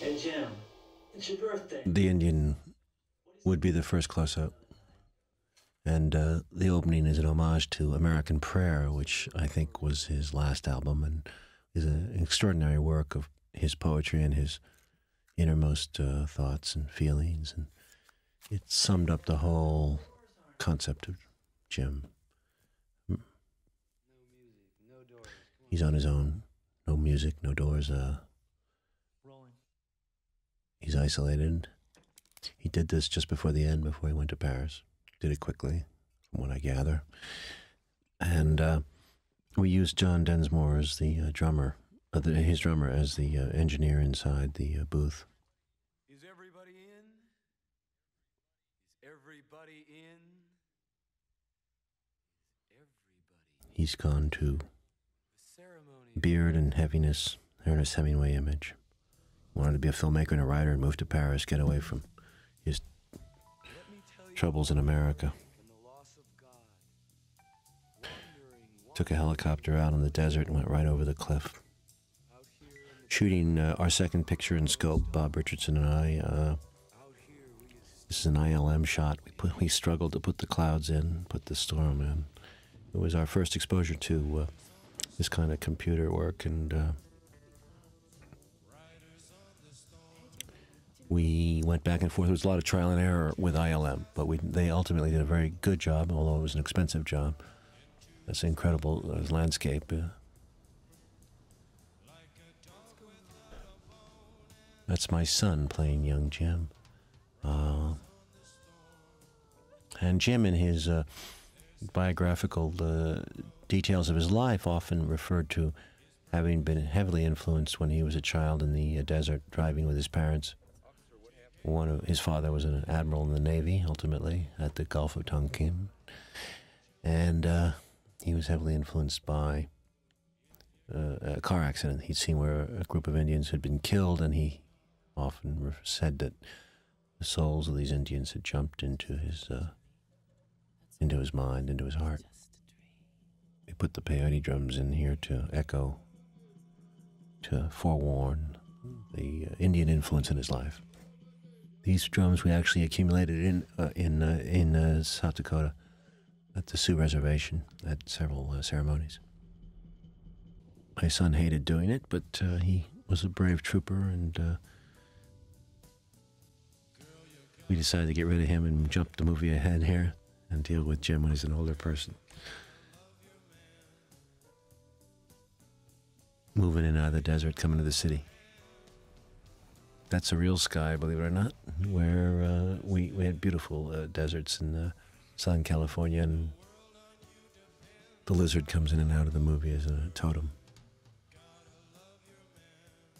Hey, Jim, it's your birthday. The Indian would be the first close up. And uh, the opening is an homage to American Prayer, which I think was his last album and is an extraordinary work of his poetry and his innermost uh, thoughts and feelings. And it summed up the whole concept of Jim. He's on his own. No music, no doors. Uh, he's isolated. He did this just before the end, before he went to Paris. Did it quickly, from what I gather. And uh, we used John Densmore as the uh, drummer, uh, the, his drummer as the uh, engineer inside the uh, booth. Is everybody in? Is everybody in? Is everybody? He's gone to The ceremony. beard and heaviness, Ernest Hemingway image. Wanted to be a filmmaker and a writer and moved to Paris, get away from his troubles in America. Took a helicopter out in the desert and went right over the cliff. Shooting uh, our second picture in scope, Bob Richardson and I. Uh, this is an ILM shot. We put, we struggled to put the clouds in, put the storm in. It was our first exposure to uh, this kind of computer work, and we went back and forth. There was a lot of trial and error with ILM, but we they ultimately did a very good job, although it was an expensive job. That's incredible uh, landscape. Uh, that's my son playing young Jim. Uh, and Jim, in his uh, biographical uh, details of his life, often referred to having been heavily influenced when he was a child in the uh, desert, driving with his parents. One of his father was an admiral in the navy, ultimately at the Gulf of Tonkin, and uh, he was heavily influenced by uh, a car accident he'd seen where a group of Indians had been killed, and he often said that the souls of these Indians had jumped into his uh, into his mind, into his heart. We put the peyote drums in here to echo, to forewarn the uh, Indian influence in his life. These drums we actually accumulated in uh, in uh, in uh, South Dakota at the Sioux Reservation at several uh, ceremonies. My son hated doing it, but uh, he was a brave trooper, and uh, we decided to get rid of him and jump the movie ahead here and deal with Jim when he's an older person. Moving in out of the desert, coming to the city. That's a real sky, believe it or not, where uh, we, we had beautiful uh, deserts in uh, Southern California, and the lizard comes in and out of the movie as a totem.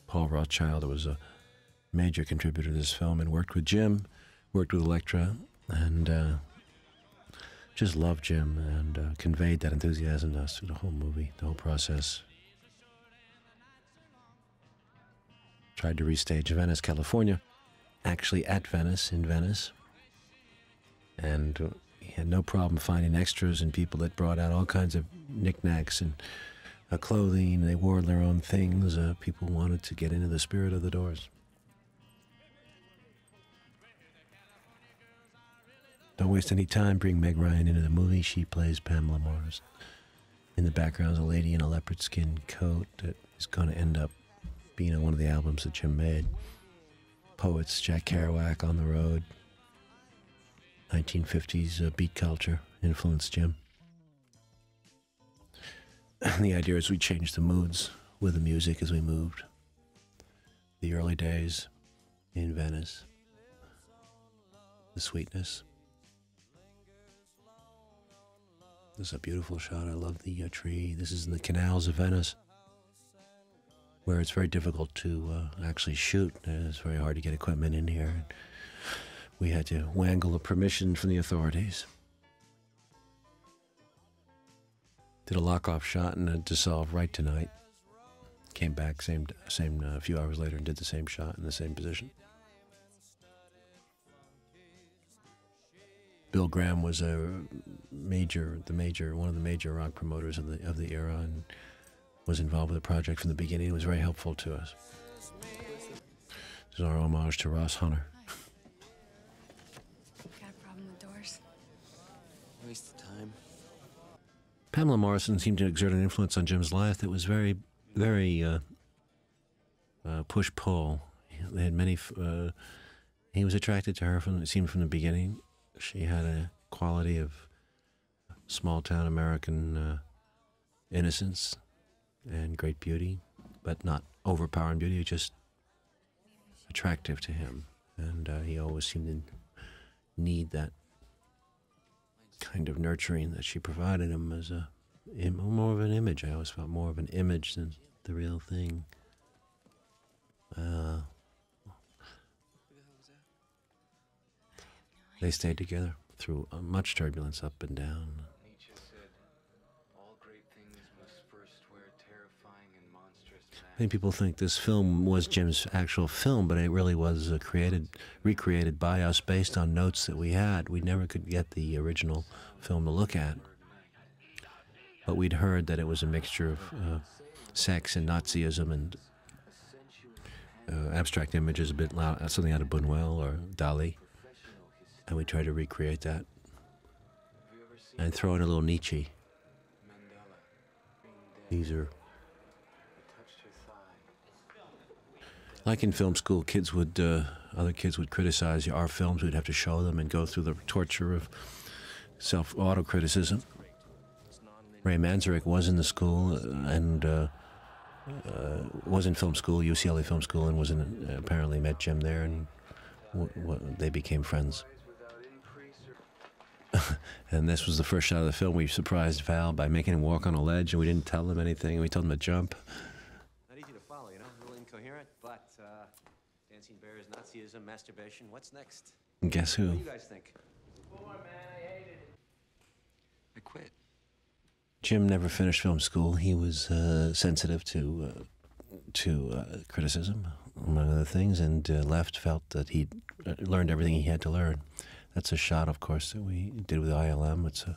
Paul Rothchild was a major contributor to this film and worked with Jim, worked with Elektra, and uh, just loved Jim and uh, conveyed that enthusiasm to us through the whole movie, the whole process. Tried to restage Venice, California, actually at Venice, in Venice. And he had no problem finding extras and people that brought out all kinds of knickknacks and uh, clothing. They wore their own things. Uh, people wanted to get into the spirit of the doors. Don't waste any time. Bring Meg Ryan into the movie. She plays Pamela Morris. In the background is a lady in a leopard skin coat that is going to end up being on one of the albums that Jim made. Poets, Jack Kerouac on the road. 1950s uh, beat culture influenced Jim. the idea is we changed the moods with the music as we moved. The early days in Venice, the sweetness. This is a beautiful shot. I love the uh, tree. This is in the canals of Venice, where it's very difficult to uh, actually shoot. It's very hard to get equipment in here. We had to wangle a permission from the authorities. Did a lock-off shot and a dissolve right tonight. Came back same same uh, a few hours later and did the same shot in the same position. Bill Graham was a major, the major, one of the major rock promoters of the of the era, and was involved with the project from the beginning. It was very helpful to us. This is our homage to Ross Hunter. Got a problem with doors? Waste of time. Pamela Morrison seemed to exert an influence on Jim's life that was very, very uh, uh, push pull. They had many. Uh, he was attracted to her from it seemed from the beginning. She had a quality of small town American uh, innocence and great beauty, but not overpowering beauty. Just attractive to him, and uh, he always seemed to need that kind of nurturing that she provided him as a more of an image. I always felt more of an image than the real thing. Uh, they stayed together through much turbulence up and down. Think people think this film was Jim's actual film, but it really was uh, created, recreated by us based on notes that we had. We never could get the original film to look at, but we'd heard that it was a mixture of uh, sex and Nazism and uh, abstract images, a bit loud, something out of Buñuel or Dali, and we tried to recreate that and throw in a little Nietzsche. These are Like in film school, kids would, uh, other kids would criticize our films. We'd have to show them and go through the torture of self auto criticism. Ray Manzarek was in the school uh, and uh, uh, was in film school, UCLA Film School, and was in, apparently met Jim there, and they became friends. And this was the first shot of the film. We surprised Val by making him walk on a ledge, and we didn't tell him anything. We told him to jump. Not easy to follow, you know, a little incoherent, but uh, dancing bears, Nazism, masturbation. What's next? Guess who? What do you guys think? I quit. Jim never finished film school. He was uh, sensitive to uh, to uh, criticism, among other things, and uh, left. Felt that he uh, learned everything he had to learn. That's a shot, of course, that we did with ILM. It's a,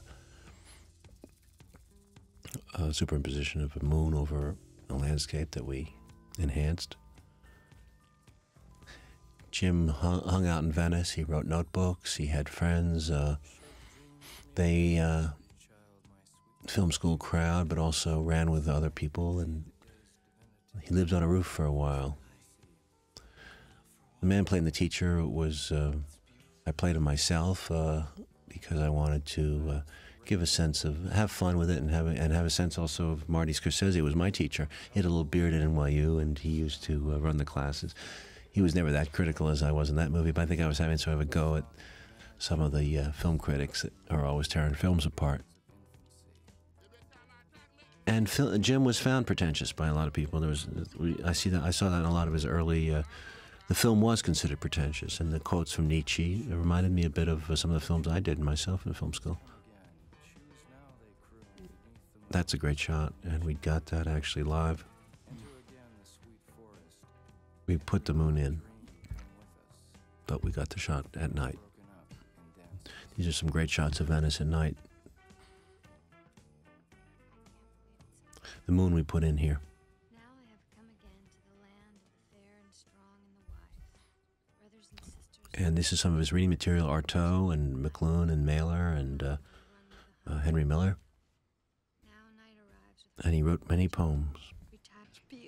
a superimposition of a moon over a landscape that we enhanced. Jim hung, hung out in Venice. He wrote notebooks. He had friends. Uh, they uh, film school crowd, but also ran with other people, and he lived on a roof for a while. The man playing the teacher was uh, I played him myself uh, because I wanted to uh, give a sense of have fun with it and have a, and have a sense also of Marty Scorsese was my teacher. He had a little beard at NYU, and he used to uh, run the classes. He was never that critical as I was in that movie, but I think I was having sort of a go at some of the uh, film critics that are always tearing films apart. And Phil, Jim was found pretentious by a lot of people. There was, I see that, I saw that in a lot of his early. Uh, the film was considered pretentious, and the quotes from Nietzsche reminded me a bit of uh, some of the films I did myself in film school. That's a great shot, and we got that actually live. We put the moon in, but we got the shot at night. These are some great shots of Venice at night. The moon we put in here. Now I have come again to the land of the fair and strong and the wise. Brothers and sisters. And this is some of his reading material Artaud and McLuhan and Mailer and uh, uh, Henry Miller. Now night arrives with And he wrote many poems.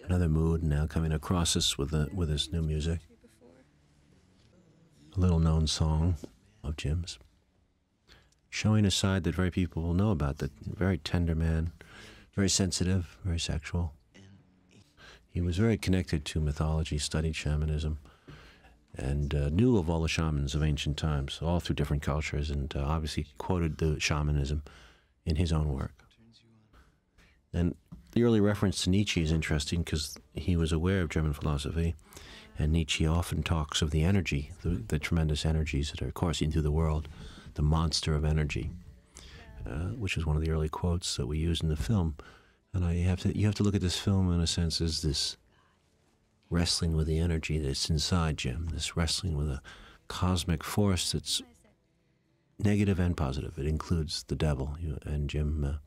Another mood now coming across us with, with his new music. A little known song of Jim's. Showing a side that very people will know about, that very tender man, very sensitive, very sexual. He was very connected to mythology, studied shamanism, and uh, knew of all the shamans of ancient times, all through different cultures, and uh, obviously quoted the shamanism in his own work. And the early reference to Nietzsche is interesting because he was aware of German philosophy, and Nietzsche often talks of the energy, the, the tremendous energies that are coursing through the world, the monster of energy, uh, which is one of the early quotes that we use in the film. And I have to, you have to look at this film in a sense as this wrestling with the energy that's inside Jim, this wrestling with a cosmic force that's negative and positive. It includes the devil, you and Jim. Uh,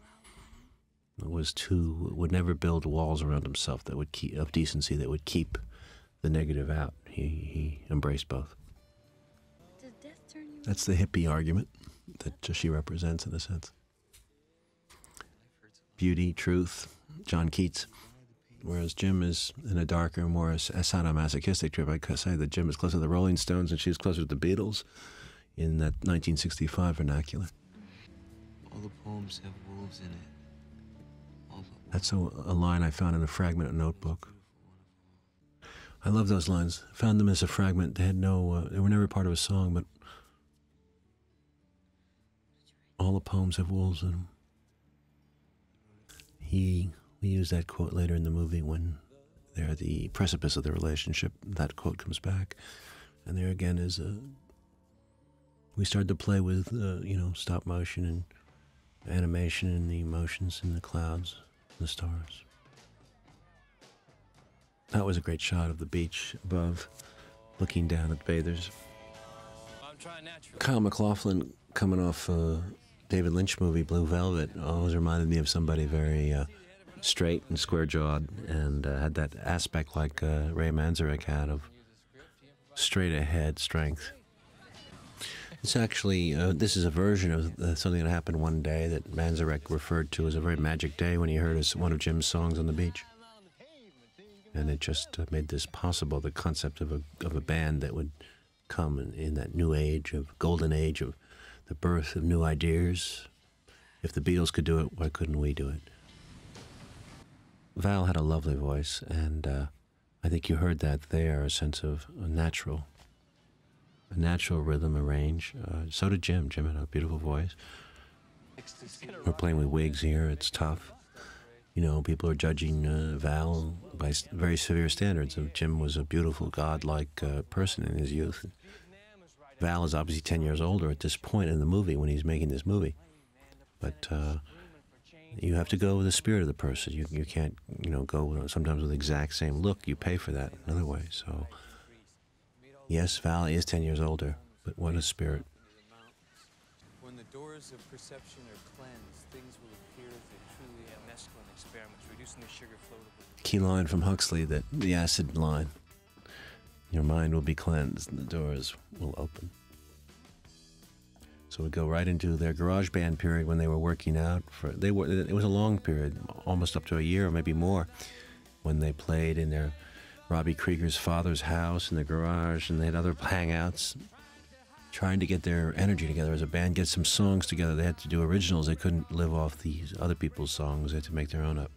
was too would never build walls around himself that would keep of decency that would keep the negative out. he, he embraced both. Does death turn you? That's the hippie argument that she represents in a sense. Beauty, truth, John Keats. Whereas Jim is in a darker, more sadomasochistic trip. I could say that Jim is closer to the Rolling Stones and she's closer to the Beatles in that 1965 vernacular. All the poems have wolves in it. That's a, a line I found in a fragment of notebook. I love those lines. Found them as a fragment. They had no, uh, they were never part of a song, but all the poems have wolves in them. He, we use that quote later in the movie when they're at the precipice of the relationship. That quote comes back, and there again is a. We started to play with, uh, you know, stop motion and animation and the emotions in the clouds, the stars. That was a great shot of the beach above, looking down at the bathers. Kyle MacLachlan coming off a David Lynch movie, Blue Velvet, always reminded me of somebody very uh, straight and square jawed and uh, had that aspect like uh, Ray Manzarek had of straight ahead strength. It's actually, uh, this is a version of uh, something that happened one day that Manzarek referred to as a very magic day when he heard his, one of Jim's songs on the beach. And it just uh, made this possible the concept of a, of a band that would come in, in that new age of golden age of the birth of new ideas. If the Beatles could do it, why couldn't we do it? Val had a lovely voice, and uh, I think you heard that there a sense of a natural, a natural rhythm, a range. Uh, so did Jim. Jim had a beautiful voice. We're playing with wigs here. It's tough. You know, people are judging uh, Val by very severe standards. Of Jim was a beautiful, godlike uh, person in his youth. Val is obviously 10 years older at this point in the movie when he's making this movie. But uh, you have to go with the spirit of the person. You, you can't, you know, go sometimes with the exact same look. You pay for that another way. So, yes, Val is 10 years older, but what a spirit. When the doors of perception are cleansed, things will appear as they truly are mescaline experiments, reducing the sugar flow Key line from Huxley that the acid line. Your mind will be cleansed and the doors will open. So we go right into their garage band period when they were working out for they were it was a long period, almost up to a year or maybe more, when they played in their Robbie Krieger's father's house in the garage and they had other hangouts trying to get their energy together as a band, get some songs together. They had to do originals. They couldn't live off these other people's songs. They had to make their own up.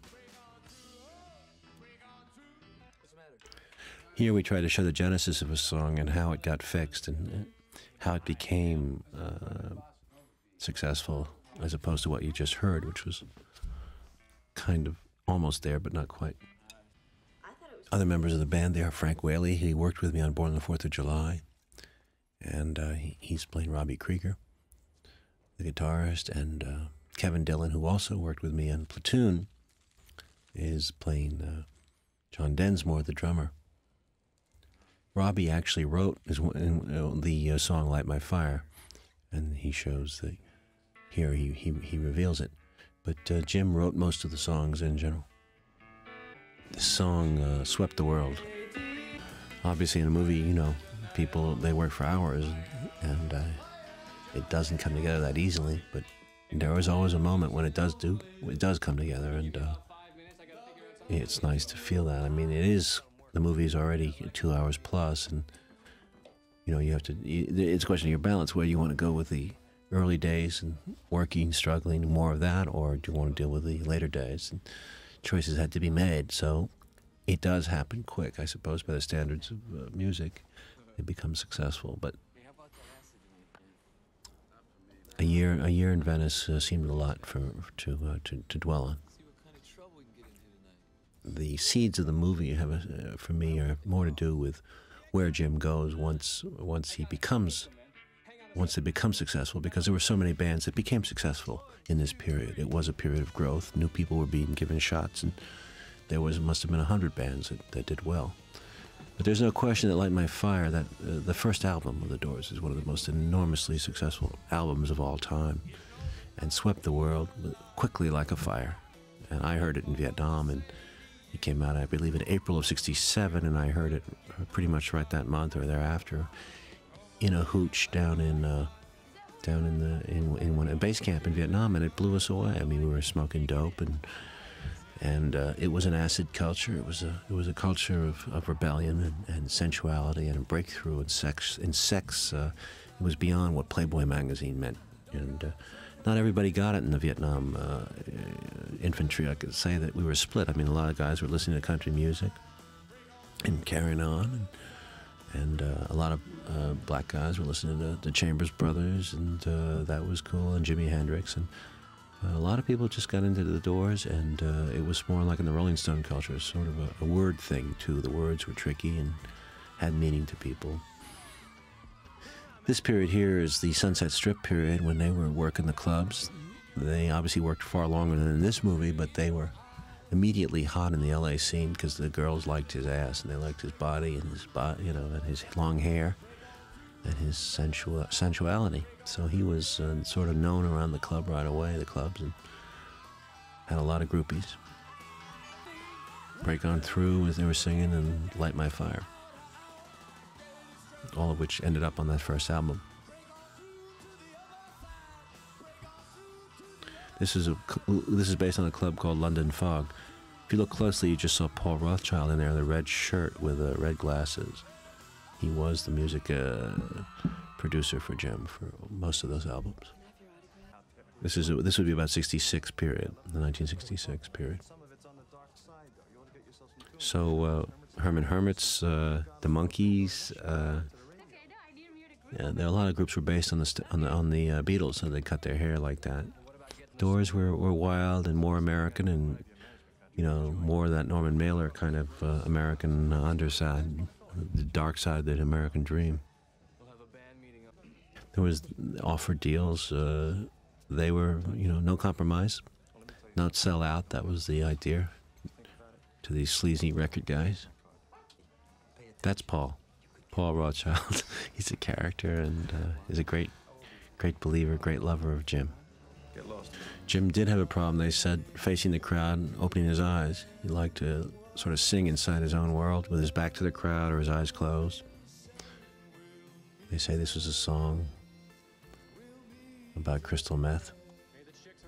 Here we try to show the genesis of a song and how it got fixed and uh, how it became uh, successful as opposed to what you just heard, which was kind of almost there but not quite. Other members of the band there, Frank Whaley, he worked with me on Born on the Fourth of July, and uh, he- he's playing Robbie Krieger, the guitarist, and uh, Kevin Dillon, who also worked with me on Platoon, is playing uh, John Densmore, the drummer. Robbie actually wrote his, uh, the uh, song "Light My Fire," and he shows that here he he, he reveals it. But uh, Jim wrote most of the songs in general. This song uh, swept the world. Obviously, in a movie, you know, people they work for hours, and uh, it doesn't come together that easily. But there is always a moment when it does do it does come together, and uh, it's nice to feel that. I mean, it is the movie is already two hours plus, and you know you have to. It's a question of your balance where you want to go with the early days and working, struggling, more of that, or do you want to deal with the later days? And choices had to be made, so it does happen quick, I suppose, by the standards of uh, music. It becomes successful, but a year a year in Venice uh, seemed a lot for to uh, to to dwell on. The seeds of the movie have, uh, for me, are more to do with where Jim goes once once he becomes once they become successful. Because there were so many bands that became successful in this period. It was a period of growth. New people were being given shots, and there was must have been a hundred bands that, that did well. But there's no question that Light My Fire, that uh, the first album of the Doors, is one of the most enormously successful albums of all time, and swept the world quickly like a fire. And I heard it in Vietnam, and It came out, I believe, in April of '67, and I heard it pretty much right that month or thereafter in a hooch down in uh, down in the in in one a base camp in Vietnam, and it blew us away. I mean, we were smoking dope, and and uh, it was an acid culture. It was a it was a culture of, of rebellion and, and sensuality and a breakthrough in sex. In sex, uh, it was beyond what Playboy magazine meant, and. Uh, not everybody got it in the Vietnam uh, infantry. I could say that we were split. I mean, a lot of guys were listening to country music and carrying on, and, and uh, a lot of uh, black guys were listening to the Chambers Brothers, and uh, that was cool, and Jimi Hendrix, and uh, a lot of people just got into the Doors, and uh, it was more like in the Rolling Stone culture, sort of a, a word thing too. The words were tricky and had meaning to people. This period here is the Sunset Strip period when they were working the clubs. They obviously worked far longer than in this movie, but they were immediately hot in the LA scene because the girls liked his ass and they liked his body and his body, you know, and his long hair and his sensual sensuality. So he was uh, sort of known around the club right away, the clubs, and had a lot of groupies. Break on through as they were singing and light my fire all of which ended up on that first album. This is a this is based on a club called London Fog. If you look closely, you just saw Paul Rothchild in there in the red shirt with uh, red glasses. He was the music uh, producer for Jim for most of those albums. This is this would be about '66 period, the 1966 period. So uh, Herman Hermits, uh, the Monkees. Uh, yeah, there a lot of groups were based on the on the on the uh, Beatles, so they cut their hair like that. Doors were, were wild and more American, and you know more that Norman Mailer kind of uh, American uh, underside, the dark side of the American dream. There was offered deals. Uh, they were you know no compromise, not sell out. That was the idea to these sleazy record guys. That's Paul. Paul Rothchild. he's a character and uh, is a great, great believer, great lover of Jim. Jim did have a problem. They said facing the crowd, opening his eyes. He liked to sort of sing inside his own world with his back to the crowd or his eyes closed. They say this was a song about crystal meth.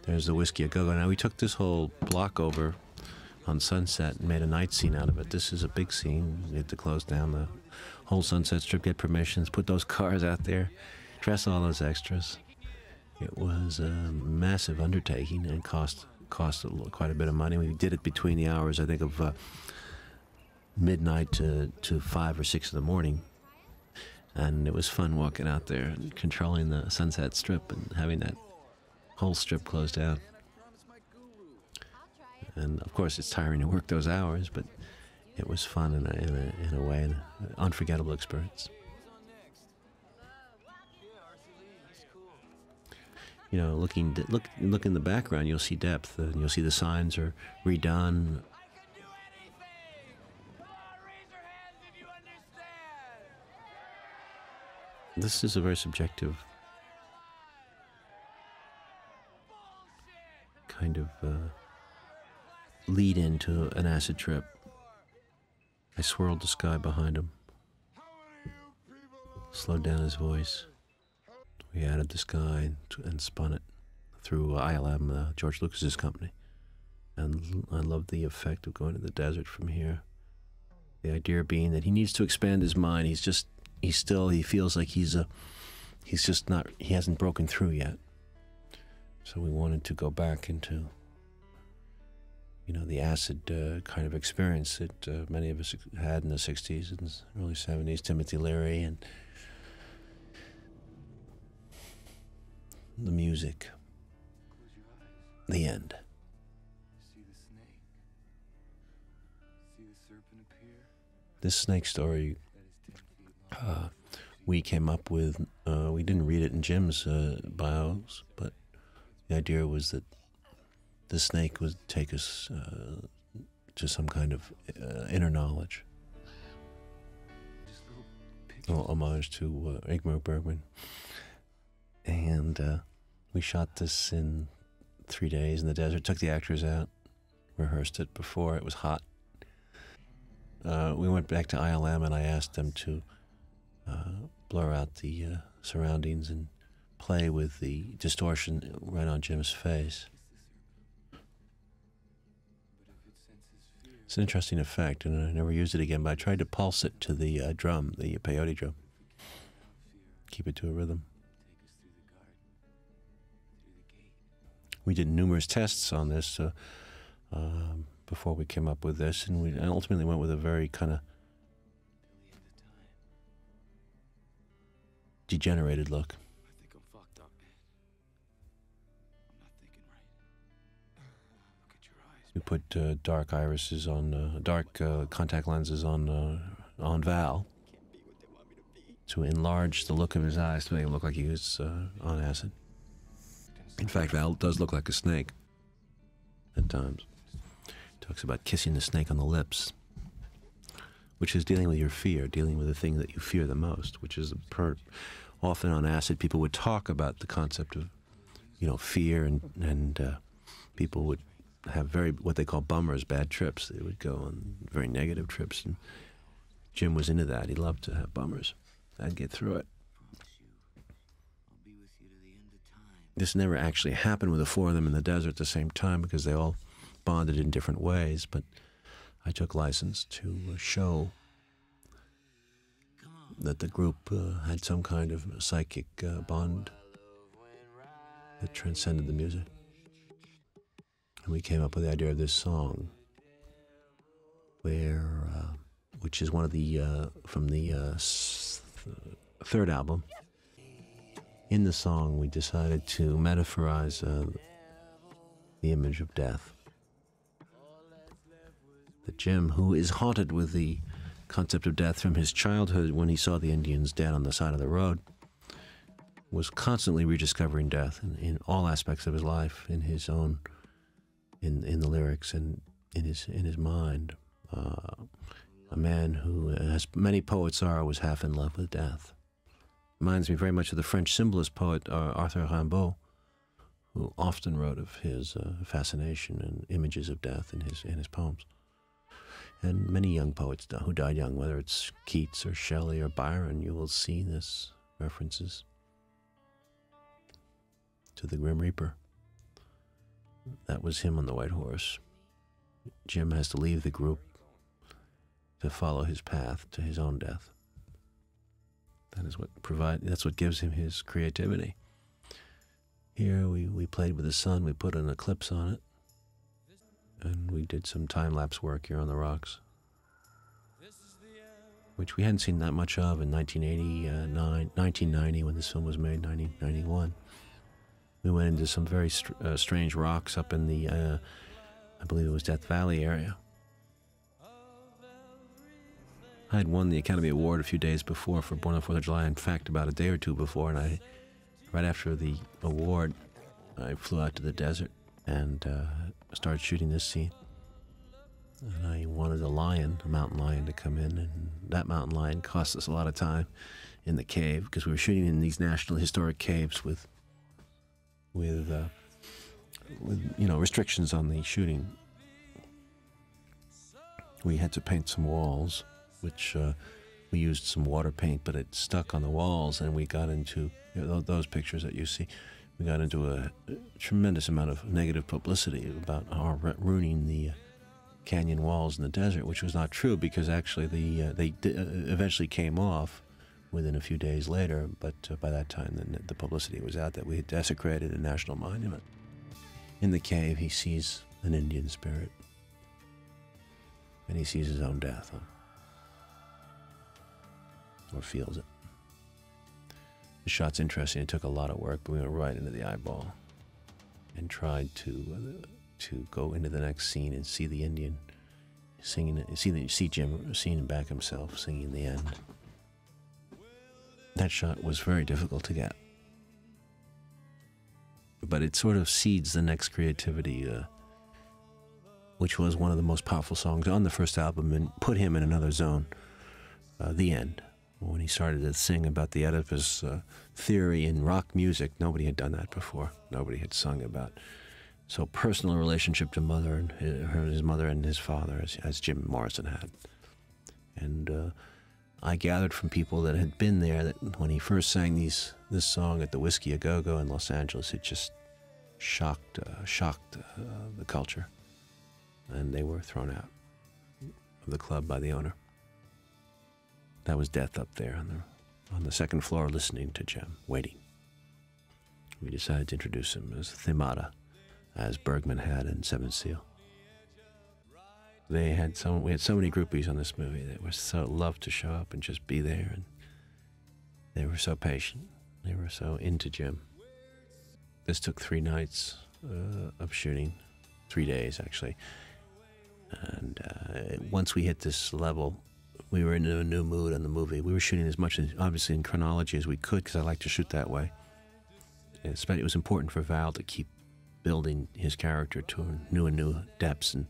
There's the Whisky a Go Go. Now we took this whole block over on Sunset and made a night scene out of it. This is a big scene. We had to close down the whole Sunset Strip, get permissions, put those cars out there, dress all those extras. It was a massive undertaking and cost cost a little, quite a bit of money. We did it between the hours, I think, of uh, midnight to, to five or six in the morning. And it was fun walking out there and controlling the Sunset Strip and having that whole strip closed down. And of course, it's tiring to work those hours, but it was fun in a, in a, in a way, an unforgettable experience. You know, looking look look in the background, you'll see depth, and you'll see the signs are redone. This is a very subjective kind of uh, lead into an acid trip. I swirled the sky behind him, slowed down his voice. We added the sky and spun it through ILM, uh, George Lucas's company. And I love the effect of going to the desert from here. The idea being that he needs to expand his mind. He's just, he's still, he feels like he's a, he's just not, he hasn't broken through yet. So we wanted to go back into you know, the acid uh, kind of experience that uh, many of us had in the 60s and early 70s, Timothy Leary and the music. The end. See the snake. See the serpent appear. This snake story That is ten feet long. uh, we came up with, uh, we didn't read it in Jim's uh, bios, but the idea was that the snake would take us uh, to some kind of uh, inner knowledge. Just little pictures. little homage to uh, Ingmar Bergman. And uh, we shot this in three days in the desert. Took the actors out, rehearsed it before. It was hot. uh, we went back to ILM, and I asked them to uh, blur out the uh, surroundings and play with the distortion right on Jim's face. It's an interesting effect, and I never used it again. But I tried to pulse it to the uh, drum, the peyote drum, keep it to a rhythm. We did numerous tests on this uh, um, before we came up with this, and we ultimately went with a very kind of degenerated look. I think I'm fucked up, man. I'm not thinking right. Look at your eyes. We put uh, dark irises on, uh, dark uh, contact lenses on uh, on Val to enlarge the look of his eyes to make him look like he was uh, on acid. In fact, Val does look like a snake at times. Talks about kissing the snake on the lips, which is dealing with your fear, dealing with the thing that you fear the most, which is per- often on acid. People would talk about the concept of, you know, fear, and and uh, people would have very what they call bummers, bad trips. They would go on very negative trips, and Jim was into that. He loved to have bummers. I'd get through it. This never actually happened with the four of them in the desert at the same time because they all bonded in different ways. But I took license to uh, show that the group uh, had some kind of psychic uh, bond that transcended the music. And we came up with the idea of this song, where, uh, which is one of the uh, from the uh, s- third album in the song, we decided to metaphorize uh, the image of death. That Jim, who is haunted with the concept of death from his childhood when he saw the Indians dead on the side of the road, was constantly rediscovering death in, in all aspects of his life, in his own, in in the lyrics and in his in his mind. Uh, a man who, as many poets are, was half in love with death reminds me very much of the French symbolist poet uh, Arthur Rimbaud, who often wrote of his uh, fascination and images of death in his in his poems. And many young poets who died young, whether it's Keats or Shelley or Byron, you will see this references to the Grim Reaper. That was him on the white horse. Jim has to leave the group to follow his path to his own death. That is what provide. That's what gives him his creativity. Here we, we played with the sun. We put an eclipse on it, and we did some time lapse work here on the rocks, which we hadn't seen that much of in 1989, 1990 when this film was made. 1991. We went into some very str- uh, strange rocks up in the, uh, I believe it was Death Valley area. I had won the Academy Award a few days before for Born on the Fourth of July. In fact, about a day or two before, and I, right after the award, I flew out to the desert and uh, started shooting this scene. And I wanted a lion, a mountain lion, to come in, and that mountain lion cost us a lot of time in the cave because we were shooting in these national historic caves with, with, uh, with you know restrictions on the shooting. We had to paint some walls which uh, we used some water paint, but it stuck on the walls, and we got into you know, those pictures that you see. We got into a, tremendous amount of negative publicity about our ruining the uh, canyon walls in the desert, which was not true because actually the uh, they uh, eventually came off within a few days later. But uh, by that time, then the publicity was out that we had desecrated a national monument. In the cave, he sees an Indian spirit, and he sees his own death. Huh? Or feels it. The shot's interesting. It took a lot of work, but we went right into the eyeball and tried to uh, to go into the next scene and see the Indian singing. See the see Jim singing back himself singing the end. That shot was very difficult to get, but it sort of seeds the next creativity. Uh, which was one of the most powerful songs on the first album and put him in another zone. Uh, the end when he started to sing about the Oedipus uh, theory in rock music. Nobody had done that before. Nobody had sung about so personal relationship to mother and his, mother and his father as, as Jim Morrison had. And uh, I gathered from people that had been there that when he first sang these this song at the Whisky a Go Go in Los Angeles, it just shocked uh, shocked uh, the culture, and they were thrown out of the club by the owner. That was death up there on the on the second floor, listening to Jim, waiting. We decided to introduce him as Themata, as Bergman had in Seven Seal. They had so we had so many groupies on this movie that were so loved to show up and just be there, and they were so patient. They were so into Jim. This took three nights uh, of shooting, three days actually. And uh, once we hit this level, we were in a new mood on the movie. We were shooting as much, as, obviously, in chronology as we could because I like to shoot that way. It was important for Val to keep building his character to new and new depths, and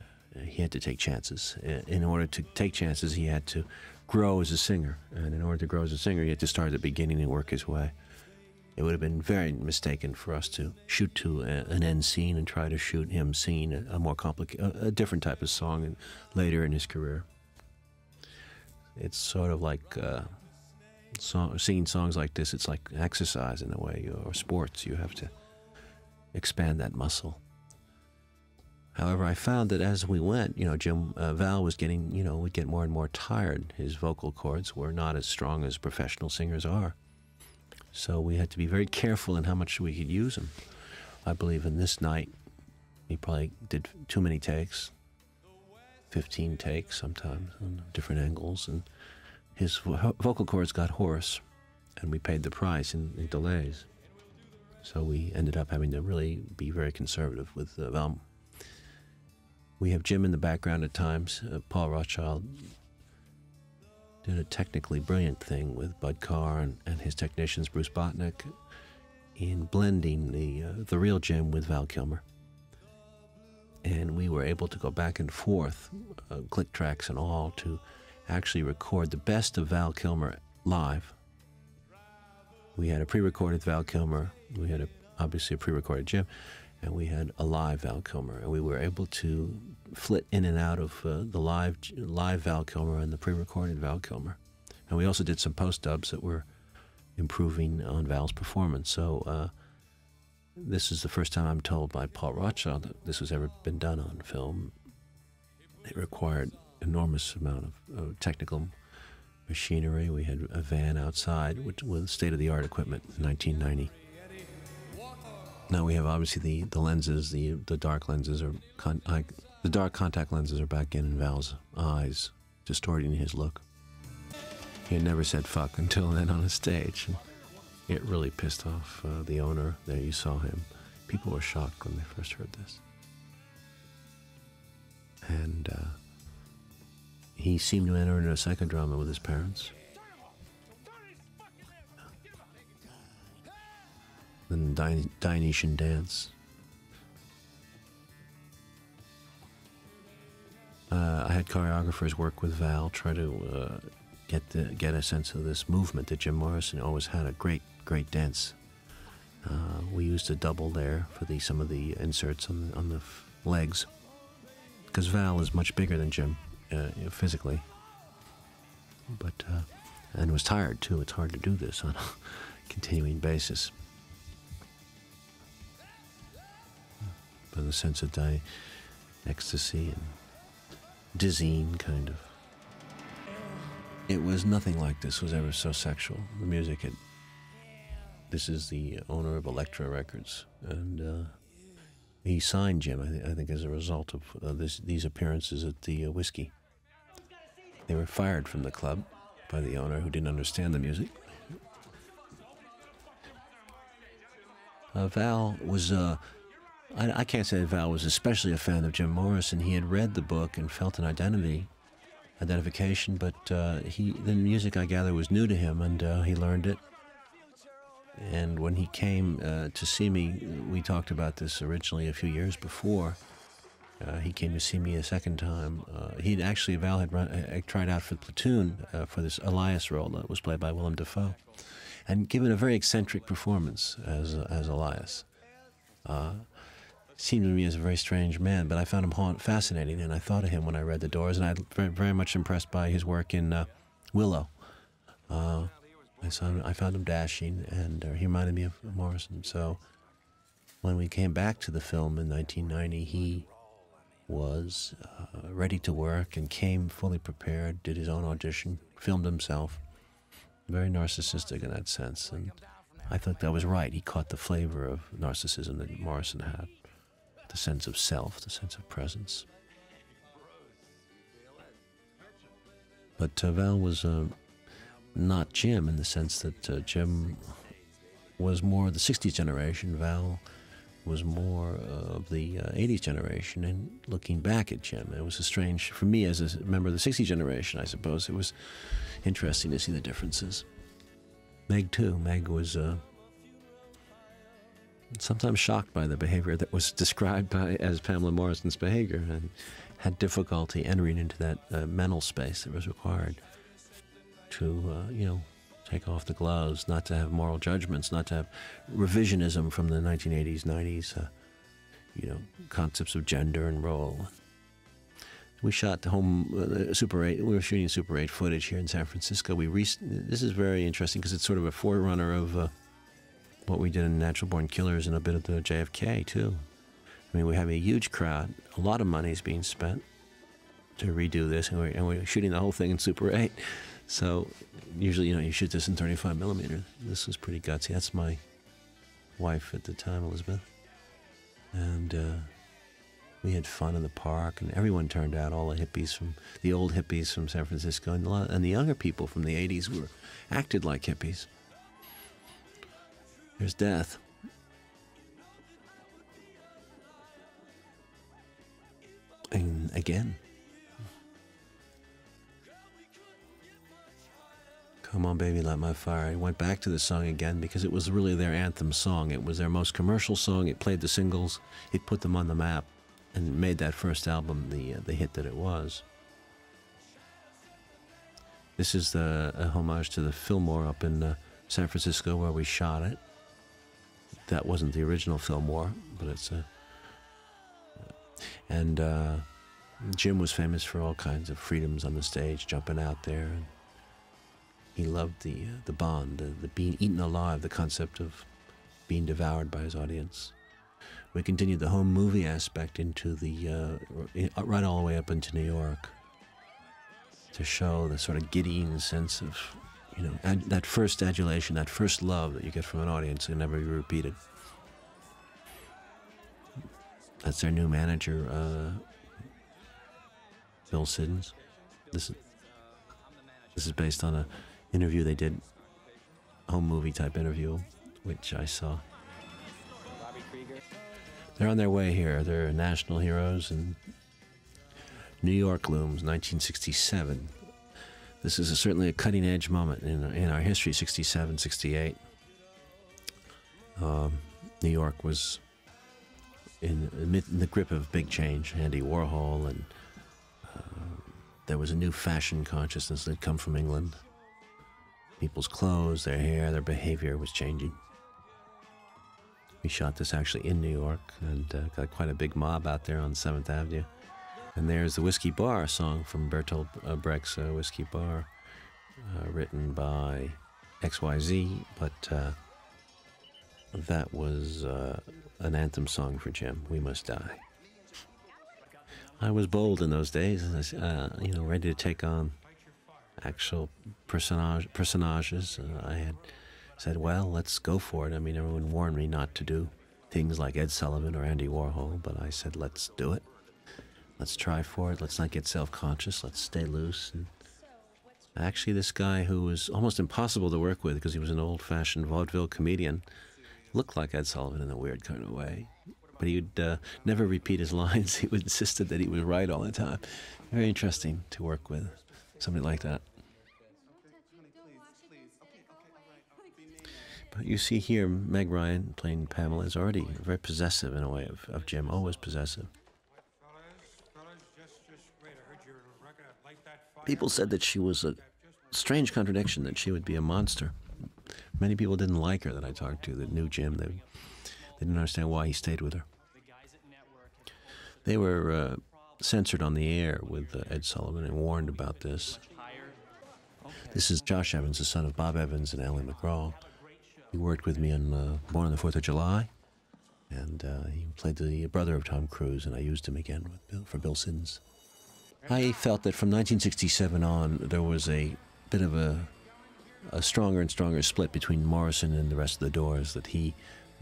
uh, he had to take chances. Uh, in order to take chances, he had to grow as a singer, and in order to grow as a singer, he had to start at the beginning and work his way. It would have been very mistaken for us to shoot to a, an end scene and try to shoot him singing a, a more complicated, a, a, different type of song uh, later in his career. It's sort of like. Uh, song, singing songs like this, it's like exercise in a way, or sports. You have to expand that muscle. However, I found that as we went, you know, Jim uh, Val was getting, you know, would get more and more tired. His vocal cords were not as strong as professional singers are. So we had to be very careful in how much we could use him. I believe in this night, he probably did too many takes, 15 takes sometimes on different angles, and his vocal cords got hoarse, and we paid the price in, in delays. So we ended up having to really be very conservative with the album. We have Jim in the background at times. Uh, Paul Rothchild did a technically brilliant thing with Budd Carr and, and his technicians, Bruce Botnick, in blending the uh, the real Jim with Val Kilmer. And we were able to go back and forth, uh, click tracks and all, to actually record the best of Val Kilmer live. We had a pre-recorded Val Kilmer, we had a, obviously a pre-recorded Jim, and we had a live Val Kilmer, and we were able to flit in and out of uh, the live live Val Kilmer and the pre-recorded Val Kilmer, and we also did some post dubs that were improving on Val's performance. So uh, this is the first time I'm told by Paul Rothchild that this has ever been done on film. It required enormous amount of, of technical machinery. We had a van outside which, with state of the art equipment in 1990. Now we have obviously the, the lenses, the the dark lenses are con- I, the dark contact lenses are back in Val's eyes, distorting his look. He had never said fuck until then on a stage. It really pissed off uh, the owner. There you saw him. People were shocked when they first heard this. And uh, he seemed to enter into a psychodrama with his parents. Then the Dionysian dance. Uh, I had choreographers work with Val, try to uh, get the, get a sense of this movement that Jim Morrison always had a great, great dance. Uh, we used a double there for the some of the inserts on the, on the legs, because Val is much bigger than Jim uh, physically, but uh, and was tired too. It's hard to do this on a continuing basis. But the sense of di- ecstasy and dizzying, kind of. It was nothing like this was ever so sexual. The music had. This is the owner of Elektra Records, and uh, he signed Jim. I, th- I, think as a result of uh, this, these appearances at the uh, whiskey. They were fired from the club by the owner who didn't understand the music. Uh, Val was, uh, I, can't say Val was especially a fan of Jim Morrison. He had read the book and felt an identity, identification, but uh, he, the music, I gather, was new to him and uh, he learned it. And when he came uh, to see me, we talked about this originally a few years before. Uh, he came to see me a second time. Uh, he'd actually, Val had run, uh, tried out for the platoon uh, for this Elias role that was played by Willem Dafoe, and given a very eccentric performance as as Elias. Uh, seemed to me as a very strange man, but I found him haunt, fascinating, and I thought of him when I read The Doors, and I was very, very much impressed by his work in Willow. I, saw him, I found him dashing, and uh, he reminded me of Morrison. So when we came back to the film in 1990, he was uh, ready to work and came fully prepared, did his own audition, filmed himself. Very narcissistic in that sense, and I thought that was right. He caught the flavor of narcissism that Morrison had the sense of self, the sense of presence. But Val was uh, not Jim in the sense that uh, Jim was more the 60s generation. Val was more of the 80s generation. And looking back at Jim, it was a strange, for me as a member of the 60s generation, I suppose, it was interesting to see the differences. Meg, too. Meg was uh, sometimes shocked by the behavior that was described by as Pamela Morrison's behavior and had difficulty entering into that uh, mental space that was required to, uh, you know, take off the gloves, not to have moral judgments, not to have revisionism from the 1980s, 90s, uh, you know, concepts of gender and role. We shot the home uh, Super 8. We were shooting Super 8 footage here in San Francisco. We this is very interesting because it's sort of a forerunner of uh, what we did in Natural Born Killers and a bit of the JFK too. I mean, we have a huge crowd. A lot of money is being spent to redo this, and we're, and we're shooting the whole thing in Super 8. So usually, you know, you shoot this in 35 millimeter. This was pretty gutsy. That's my wife at the time, Elizabeth, and uh, we had fun in the park, and everyone turned out. All the hippies from the old hippies from San Francisco, and, lot, and the younger people from the 80s were acted like hippies. There's death. And again. Come on, baby, light my fire. I went back to the song again because it was really their anthem song. It was their most commercial song. It played the singles. It put them on the map and made that first album the uh, the hit that it was. This is the, a homage to the Fillmore up in uh, San Francisco where we shot it that wasn't the original Fillmore, but it's a. And uh, Jim was famous for all kinds of freedoms on the stage, jumping out there. And he loved the uh, the bond, the, the being eaten alive, the concept of being devoured by his audience. We continued the home movie aspect into the uh, right all the way up into New York to show the sort of giddying sense of you know, that first adulation, that first love that you get from an audience can never be repeated. That's their new manager, uh, Bill Siddons. This is this is based on a interview they did, home movie type interview, which I saw. They're on their way here. They're national heroes and New York looms, 1967. This is a, certainly a cutting edge moment in, in our history, 67, 68. Um, New York was in, in, the grip of big change, Andy Warhol, and uh, there was a new fashion consciousness that had come from England. People's clothes, their hair, their behavior was changing. We shot this actually in New York and uh, got quite a big mob out there on 7th Avenue. And there's the Whiskey Bar song from Bertolt Brecht's uh, Whiskey Bar, uh, written by XYZ, but uh, that was uh, an anthem song for Jim, We Must Die. I was bold in those days, uh, you know, ready to take on actual personage, personages. I had said, well, let's go for it. I mean, everyone warned me not to do things like Ed Sullivan or Andy Warhol, but I said, let's do it. Let's try for it. Let's not get self conscious. Let's stay loose. And actually, this guy who was almost impossible to work with because he was an old fashioned vaudeville comedian looked like Ed Sullivan in a weird kind of way. But he would uh, never repeat his lines. He would insisted that he was right all the time. Very interesting to work with somebody like that. But you see here, Meg Ryan playing Pamela is already very possessive in a way of, of Jim, always possessive. People said that she was a strange contradiction, that she would be a monster. Many people didn't like her that I talked to that knew Jim. They, they didn't understand why he stayed with her. They were uh, censored on the air with uh, Ed Sullivan and warned about this. This is Josh Evans, the son of Bob Evans and Ali MacGraw. He worked with me on uh, Born on the Fourth of July, and uh, he played the brother of Tom Cruise, and I used him again Bill, for Bill Siddons. I felt that from 1967 on, there was a bit of a, a stronger and stronger split between Morrison and the rest of the Doors. That he,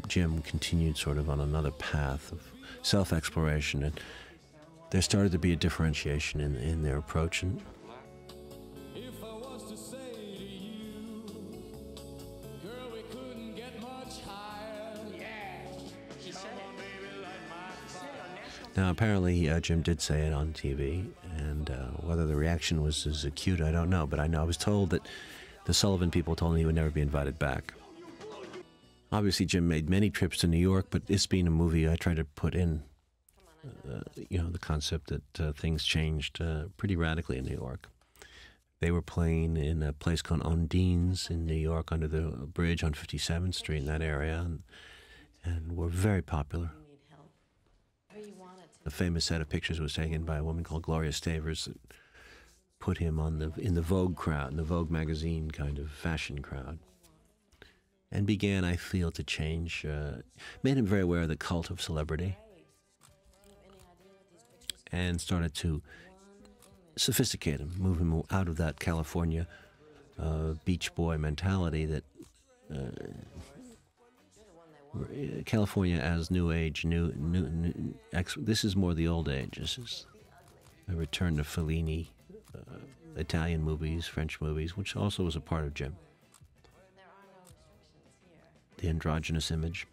Jim, continued sort of on another path of self-exploration, and there started to be a differentiation in, in their approach. And Now, apparently, uh, Jim did say it on TV, and uh, whether the reaction was as acute, I don't know. But I know I was told that the Sullivan people told him he would never be invited back. Obviously, Jim made many trips to New York, but this being a movie, I tried to put in, uh, you know, the concept that uh, things changed uh, pretty radically in New York. They were playing in a place called Ondine's in New York under the bridge on 57th Street in that area, and, and were very popular. A famous set of pictures was taken by a woman called Gloria Stavers that put him on the in the Vogue crowd, in the Vogue magazine kind of fashion crowd, and began, I feel, to change. Uh, made him very aware of the cult of celebrity, and started to sophisticate him, move him out of that California uh, beach boy mentality that. Uh, California as new age, new, new, new ex, this is more the old age. This is a return to Fellini, uh, Italian movies, French movies, which also was a part of Jim. The androgynous image.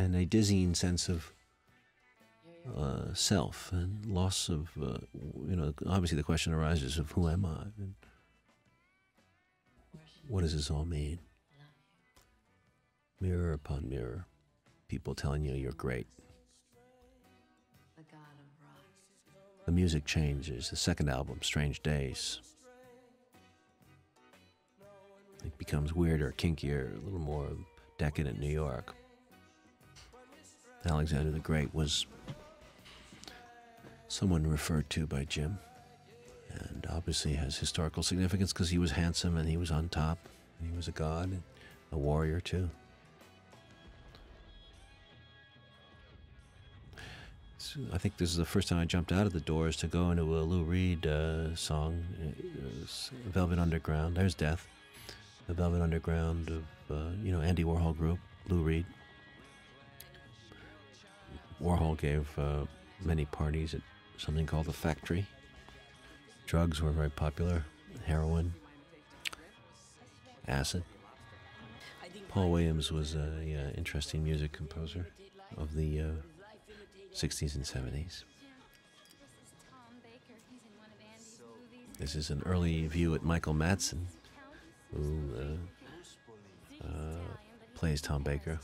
And a dizzying sense of uh, self and loss of, uh, you know, obviously the question arises of who am I? And, what does this all mean? Mirror upon mirror, people telling you you're great. The music changes. The second album, Strange Days, it becomes weirder, kinkier, a little more decadent New York. Alexander the Great was someone referred to by Jim and obviously has historical significance because he was handsome and he was on top. and he was a god, a warrior too. So I think this is the first time I jumped out of the doors to go into a Lou Reed uh, song, uh, Velvet Underground. There's Death, the Velvet Underground of uh, you know Andy Warhol group, Lou Reed. Warhol gave uh, many parties at something called the Factory drugs were very popular heroin, acid. Paul Williams was an interesting music composer of the uh, 60s and 70s. This is an early view at Michael Madsen, who uh, uh, plays Tom Baker.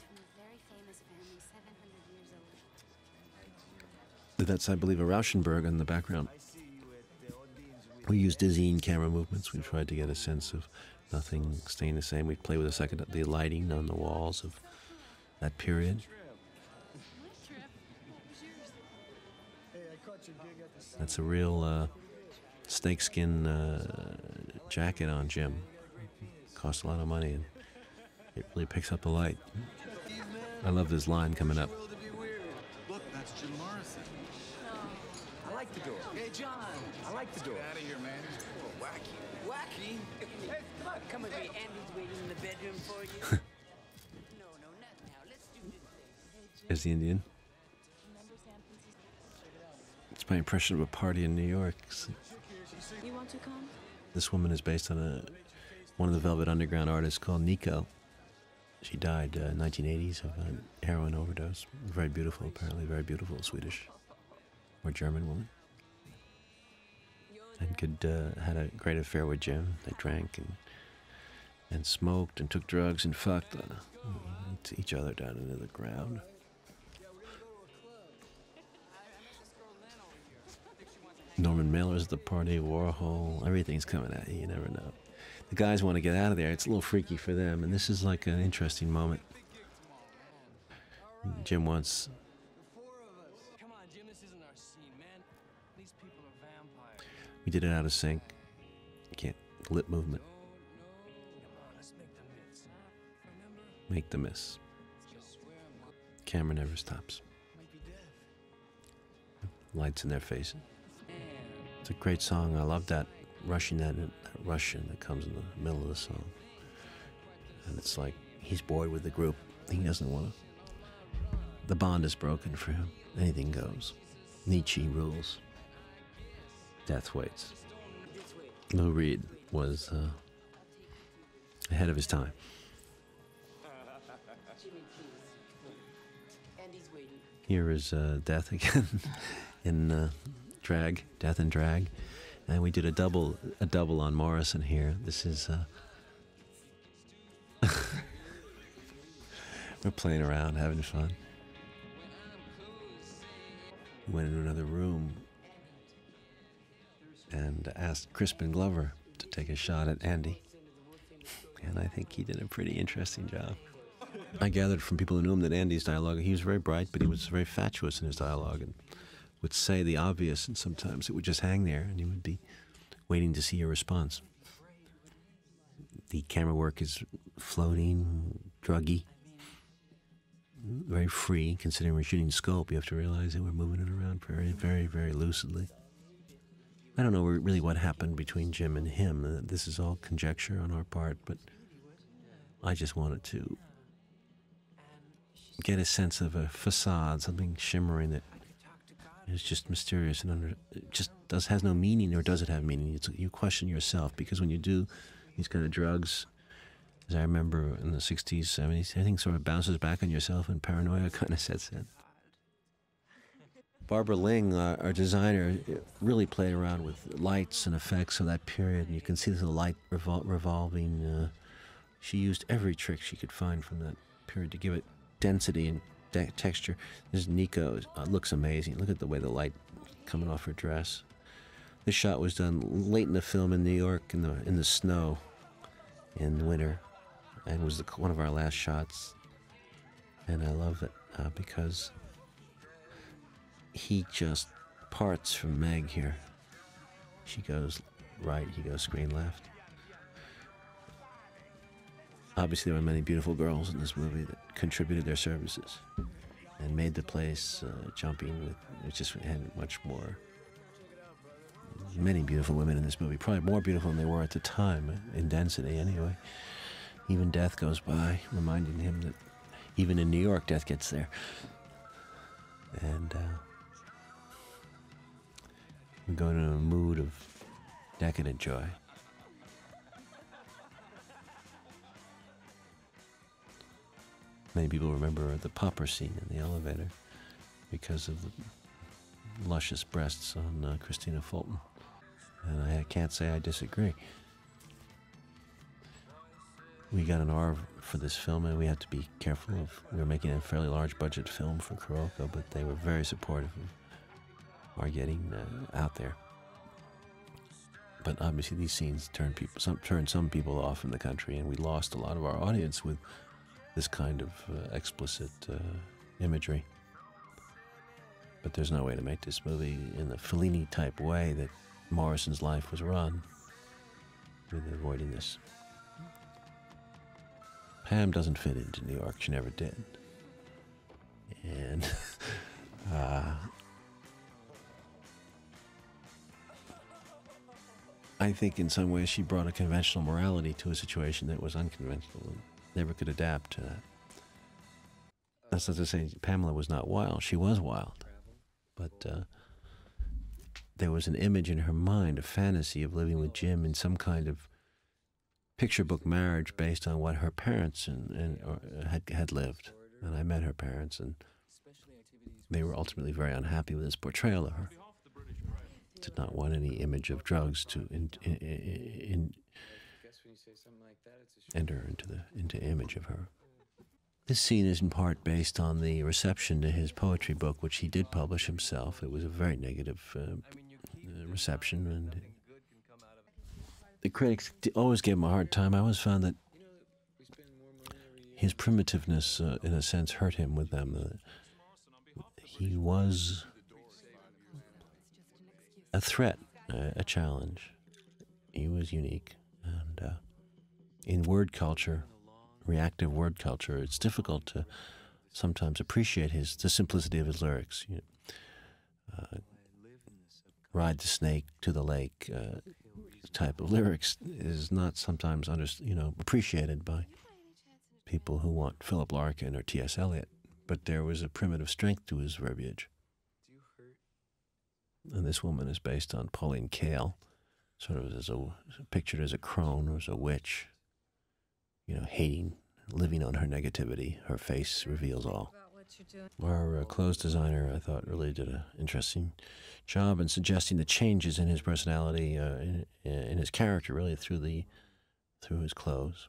That's, I believe, a Rauschenberg in the background. We used dizzying camera movements. We tried to get a sense of nothing staying the same. We'd play with a second the lighting on the walls of that period. That's a real uh, snakeskin uh, jacket on Jim. Cost a lot of money, and it really picks up the light. I love this line coming up. Look, that's Jim. I like the door. Hey, John, I like the door. Get out of here, man. Oh, wacky. Wacky? Hey, come on, come with me. Andy's waiting in the bedroom for you. no, no, not now. Let's do this thing. Is the Indian? It's my impression of a party in New York. You want to come? This woman is based on a one of the Velvet Underground artists called Nico. She died uh, in 1980s of a heroin overdose. Very beautiful, apparently very beautiful Swedish or German woman. And could uh, had a great affair with Jim. They drank and and smoked and took drugs and fucked uh, each other down into the ground. Norman Mailer's at the party, Warhol, everything's coming at you, you never know. the guys want to get out of there. It's a little freaky for them, and this is like an interesting moment. Jim wants we did it out of sync. Can't lip movement. Make the miss. Camera never stops. Lights in their faces. It's a great song. I love that rushing that, that Russian that comes in the middle of the song. And it's like he's bored with the group. He doesn't want to. The bond is broken for him. Anything goes. Nietzsche rules. Death waits. Lou Reed was uh, ahead of his time. Here is uh, Death again in uh, drag, Death and Drag, and we did a double, a double on Morrison here. This is uh, we're playing around, having fun. We went into another room and asked Crispin Glover to take a shot at Andy, and I think he did a pretty interesting job. I gathered from people who knew him that Andy's dialogue, he was very bright, but he was very fatuous in his dialogue and would say the obvious, and sometimes it would just hang there and you would be waiting to see your response. The camera work is floating, druggy, very free, considering we're shooting scope. You have to realize that we're moving it around very, very, very lucidly. I don't know really what happened between Jim and him. Uh, This is all conjecture on our part, but I just wanted to get a sense of a facade, something shimmering that is just mysterious and under, just does has no meaning, or does it have meaning? It's, you question yourself because when you do these kind of drugs, as I remember in the '60s, '70s, everything sort of bounces back on yourself, and paranoia kind of sets in. Barbara Ling, uh, our designer, really played around with lights and effects of that period, and you can see the light revol- revolving. Uh, she used every trick she could find from that period to give it density and de- texture. This Nico uh, looks amazing. Look at the way the light coming off her dress. This shot was done late in the film in New York in the in the snow in winter, and was the, one of our last shots. And I love it uh, because he just parts from Meg here. She goes right, he goes screen left. Obviously, there were many beautiful girls in this movie that contributed their services and made the place uh, jumping with. It just had much more. Many beautiful women in this movie, probably more beautiful than they were at the time in density, anyway. Even death goes by, reminding him that even in New York, death gets there. And uh, we go into a mood of decadent joy. Many people remember the popper scene in the elevator because of the luscious breasts on uh, Christina Fulton. And I can't say I disagree. We got an R for this film, and we had to be careful of. We were making a fairly large budget film for Carolco, but they were very supportive of our getting uh, out there. But obviously, these scenes turned people, some turned some people off in the country, and we lost a lot of our audience with this kind of uh, explicit uh, imagery. But there's no way to make this movie in the Fellini type way that Morrison's life was run with avoiding this. Pam doesn't fit into New York. She never did. And uh, I think in some ways she brought a conventional morality to a situation that was unconventional and never could adapt to that. That's not to say Pamela was not wild. She was wild. But uh, there was an image in her mind, a fantasy of living with Jim in some kind of picture book marriage based on what her parents and, and uh, had had lived. And I met her parents, and they were ultimately very unhappy with this portrayal of her. Did not want any image of drugs to in, in, in, enter into the into image of her. This scene is in part based on the reception to his poetry book, which he did publish himself. It was a very negative uh, uh, reception, and the critics always gave him a hard time. I always found that his primitiveness, uh, in a sense, hurt him with them. Uh, he was a threat, a, a challenge. He was unique, and uh, in word culture, reactive word culture, it's difficult to sometimes appreciate his the simplicity of his lyrics. You know, uh, ride the snake to the lake uh, type of lyrics is not sometimes under, you know appreciated by people who want Philip Larkin or T.S. Eliot. But there was a primitive strength to his verbiage. And this woman is based on Pauline Kael, sort of as a pictured as a crone or as a witch, you know, hating, living on her negativity. Her face reveals all. Our uh, clothes designer, I thought, really did an interesting job in suggesting the changes in his personality, uh, in, in his character, really through the through his clothes.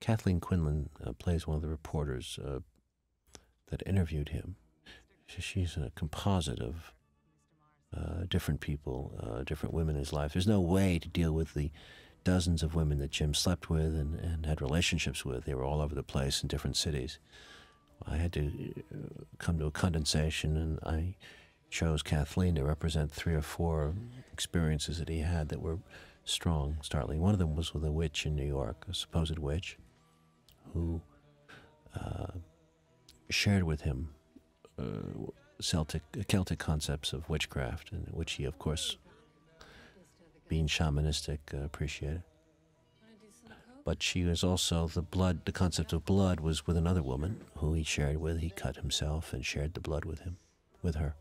Kathleen Quinlan uh, plays one of the reporters uh, that interviewed him. She's a composite of uh, different people, uh, different women in his life. There's no way to deal with the dozens of women that Jim slept with and, and had relationships with. They were all over the place in different cities. I had to uh, come to a condensation, and I chose Kathleen to represent three or four experiences that he had that were strong, startling. One of them was with a witch in New York, a supposed witch, who uh, shared with him uh, Celtic, Celtic concepts of witchcraft, and which he, of course, being shamanistic, uh, appreciated. But she was also the blood. The concept of blood was with another woman who he shared with. He cut himself and shared the blood with him, with her.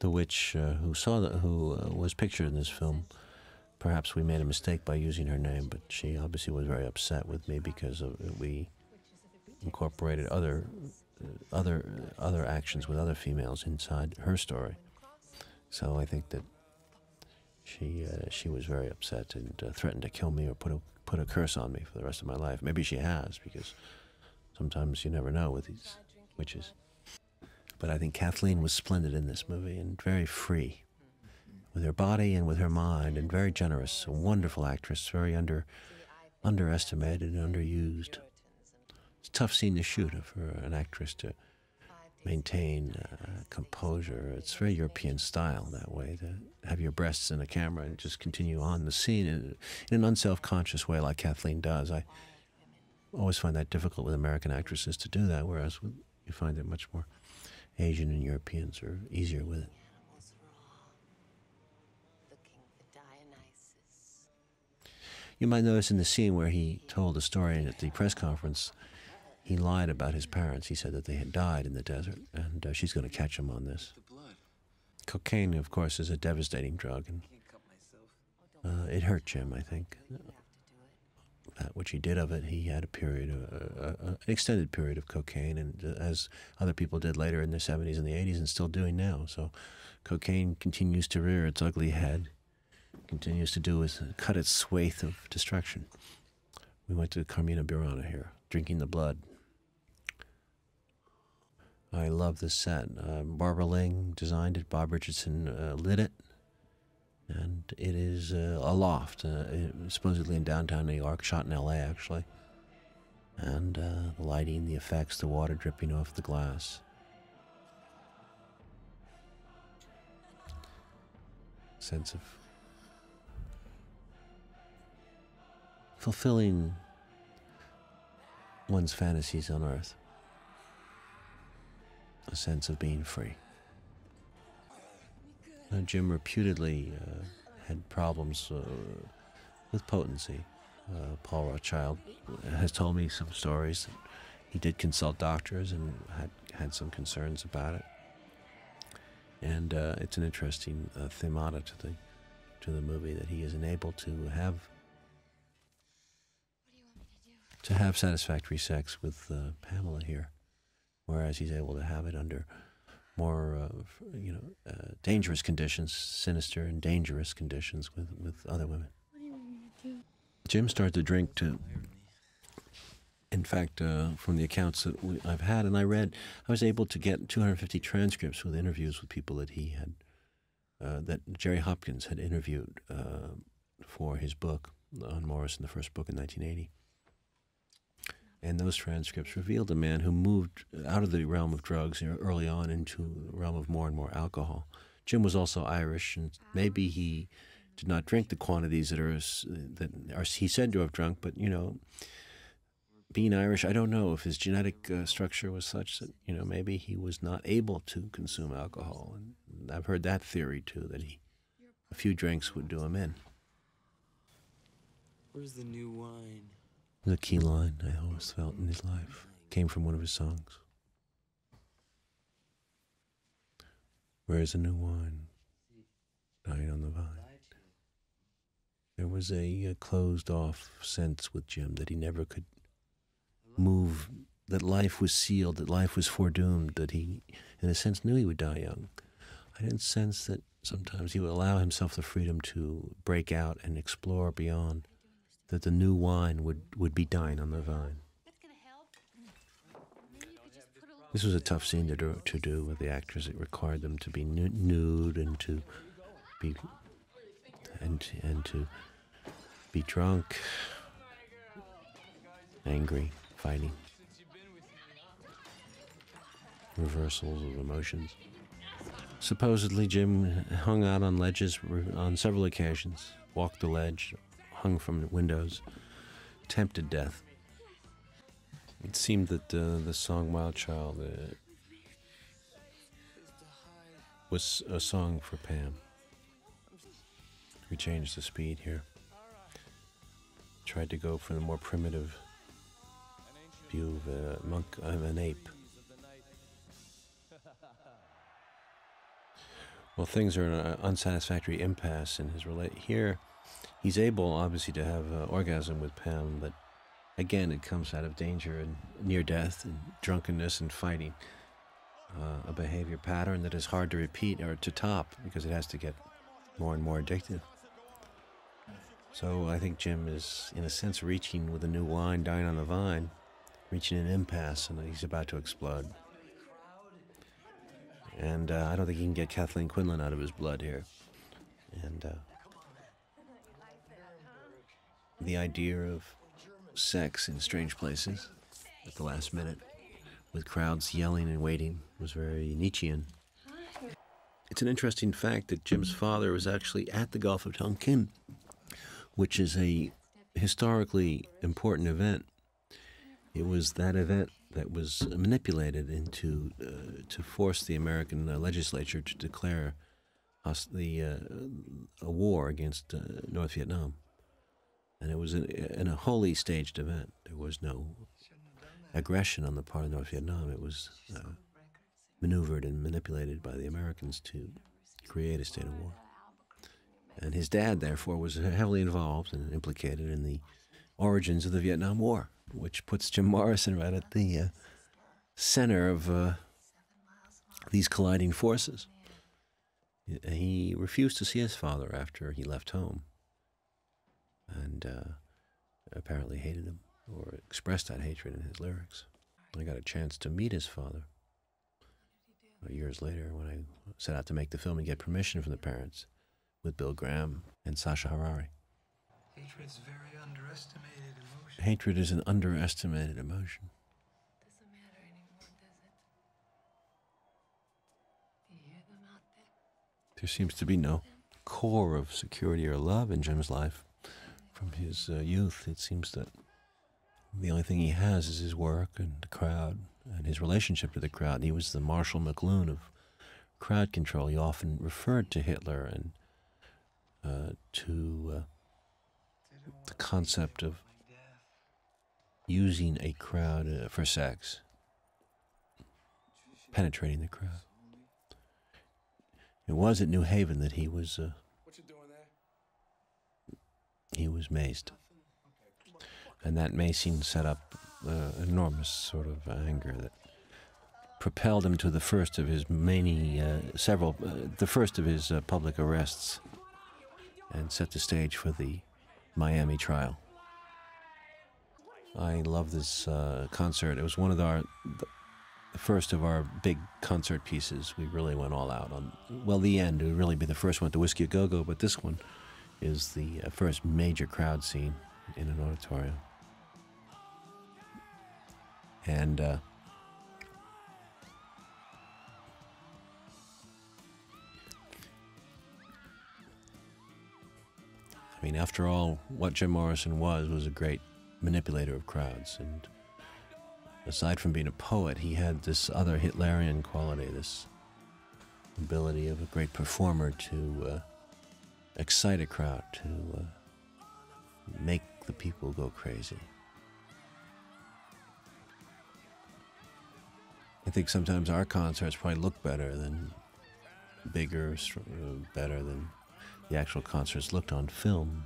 The witch uh, who saw the, who uh, was pictured in this film. Perhaps we made a mistake by using her name, but she obviously was very upset with me because of, we incorporated other other other actions with other females inside her story. So I think that she uh, she was very upset and uh, threatened to kill me or put a put a curse on me for the rest of my life. Maybe she has because sometimes you never know with these witches. But I think Kathleen was splendid in this movie and very free with her body and with her mind and very generous. A wonderful actress, very under underestimated and underused. It's a tough scene to shoot for an actress to maintain uh, composure. It's very European style that way to have your breasts in a camera and just continue on the scene in, in an unself-conscious way like Kathleen does. I always find that difficult with American actresses to do that, whereas you find it much more Asian and Europeans are easier with it. You might notice in the scene where he told the story at the press conference, he lied about his parents. He said that they had died in the desert, and uh, she's going to catch him on this. Cocaine, of course, is a devastating drug, and Can't cut myself. uh, it hurt Jim, I think. That which he did of it, he had a period, of, uh, uh, an extended period of cocaine, and uh, as other people did later in the 70s and the 80s, and still doing now. So, cocaine continues to rear its ugly head, continues to do its cut its swathe of destruction. We went to Carmina Burana here, drinking the blood. I love this set. Uh, Barbara Ling designed it. Bob Richardson uh, lit it, and it is uh, a loft, uh, supposedly in downtown New York, shot in L.A. actually. And uh, the lighting, the effects, the water dripping off the glass. Sense of fulfilling one's fantasies on Earth. A sense of being free. Uh, Jim reputedly uh, had problems uh, with potency. Uh, Paul Rothchild has told me some stories. He did consult doctors and had had some concerns about it. And uh, it's an interesting uh, themata to the to the movie that he is unable to have to have satisfactory sex with uh, Pamela here, whereas he's able to have it under more, uh, you know, uh, dangerous conditions, sinister and dangerous conditions with with other women. Jim started to drink to. In fact, uh, from the accounts that we, I've had and I read, I was able to get 250 transcripts with interviews with people that he had, uh, that Jerry Hopkins had interviewed uh, for his book on Morrison the first book in 1980. And those transcripts revealed a man who moved out of the realm of drugs early on into the realm of more and more alcohol. Jim was also Irish, and maybe he did not drink the quantities that are that are he said to have drunk. But you know, being Irish, I don't know if his genetic uh, structure was such that you know maybe he was not able to consume alcohol. And I've heard that theory too that he a few drinks would do him in. Where's the new wine? The key line I always felt in his life came from one of his songs. Where's the new wine? Dying on the vine. There was a, a closed off sense with Jim that he never could move, that life was sealed, that life was foredoomed, that he, in a sense, knew he would die young. I didn't sense that sometimes he would allow himself the freedom to break out and explore beyond, that the new wine would, would be dying on the vine. This was a tough scene to do, to do with the actors. It required them to be nude and to be and and to be drunk, angry, fighting, reversals of emotions. Supposedly, Jim hung out on ledges on several occasions, walked the ledge, hung from the windows, tempted death. It seemed that uh, the song Wild Child uh, was a song for Pam. We changed the speed here. Tried to go for the more primitive view of a monk, of an ape. Well, things are in an unsatisfactory impasse in his relate. Here, he's able, obviously, to have an orgasm with Pam, but again, it comes out of danger and near death and drunkenness and fighting. Uh, a behavior pattern that is hard to repeat or to top because it has to get more and more addictive. So I think Jim is, in a sense, reaching with a new wine, dying on the vine, reaching an impasse, and he's about to explode. And uh, I don't think he can get Kathleen Quinlan out of his blood here. And uh, the idea of sex in strange places at the last minute, with crowds yelling and waiting, was very Nietzschean. It's an interesting fact that Jim's father was actually at the Gulf of Tonkin, which is a historically important event. It was that event that was manipulated into uh, to force the American uh, legislature to declare the uh, a war against uh, North Vietnam, and it was in, in a wholly staged event. There was no aggression on the part of North Vietnam. It was uh, maneuvered and manipulated by the Americans to create a state of war. And his dad, therefore, was heavily involved and implicated in the origins of the Vietnam War, which puts Jim Morrison right at the uh, center of uh, these colliding forces. He refused to see his father after he left home and uh, apparently hated him or expressed that hatred in his lyrics. I got a chance to meet his father years later when I set out to make the film and get permission from the parents with Bill Graham and Sasha Harari. Hatred's very underestimated emotion. Hatred is an underestimated emotion. Doesn't matter anymore, does it? Do you hear them out there? There seems to be no core of security or love in Jim's life. From his uh, youth, it seems that the only thing he has is his work and the crowd and his relationship to the crowd. He was the Marshall McLuhan of crowd control. He often referred to Hitler and uh, to uh, the concept of using a crowd uh, for sex, penetrating the crowd. It was at New Haven that he was uh, What you doing there? He was maced, and that macing set up uh, enormous sort of anger that propelled him to the first of his many uh, several uh, the first of his uh, public arrests and set the stage for the Miami trial. I love this uh, concert. It was one of our the first of our big concert pieces. We really went all out on well the end. It would really be the first one to Whisky a Go Go, but this one is the uh, first major crowd scene in an auditorium. And uh, I mean, after all, what Jim Morrison was was a great manipulator of crowds. And aside from being a poet, he had this other Hitlerian quality, this ability of a great performer to uh, excite a crowd, to uh, make the people go crazy. I think sometimes our concerts probably look better than bigger, uh, better than the actual concerts looked on film.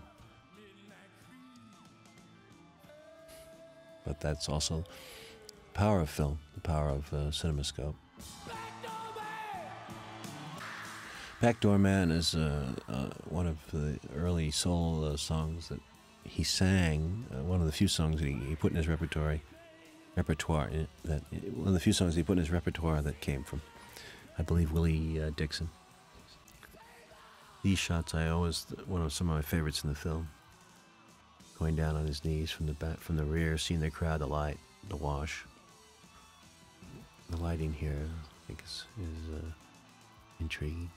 But that's also the power of film, the power of uh, CinemaScope. Backdoor Man is uh, uh, one of the early soul uh, songs that he sang. Uh, one of the few songs he, he put in his repertoire. Repertoire eh, that one of the few songs he put in his repertoire that came from, I believe, Willie uh, Dixon. These shots I always one of some of my favorites in the film. Going down on his knees from the back, from the rear, seeing the crowd, the light, the wash. The lighting here, I think, is, is uh, intriguing.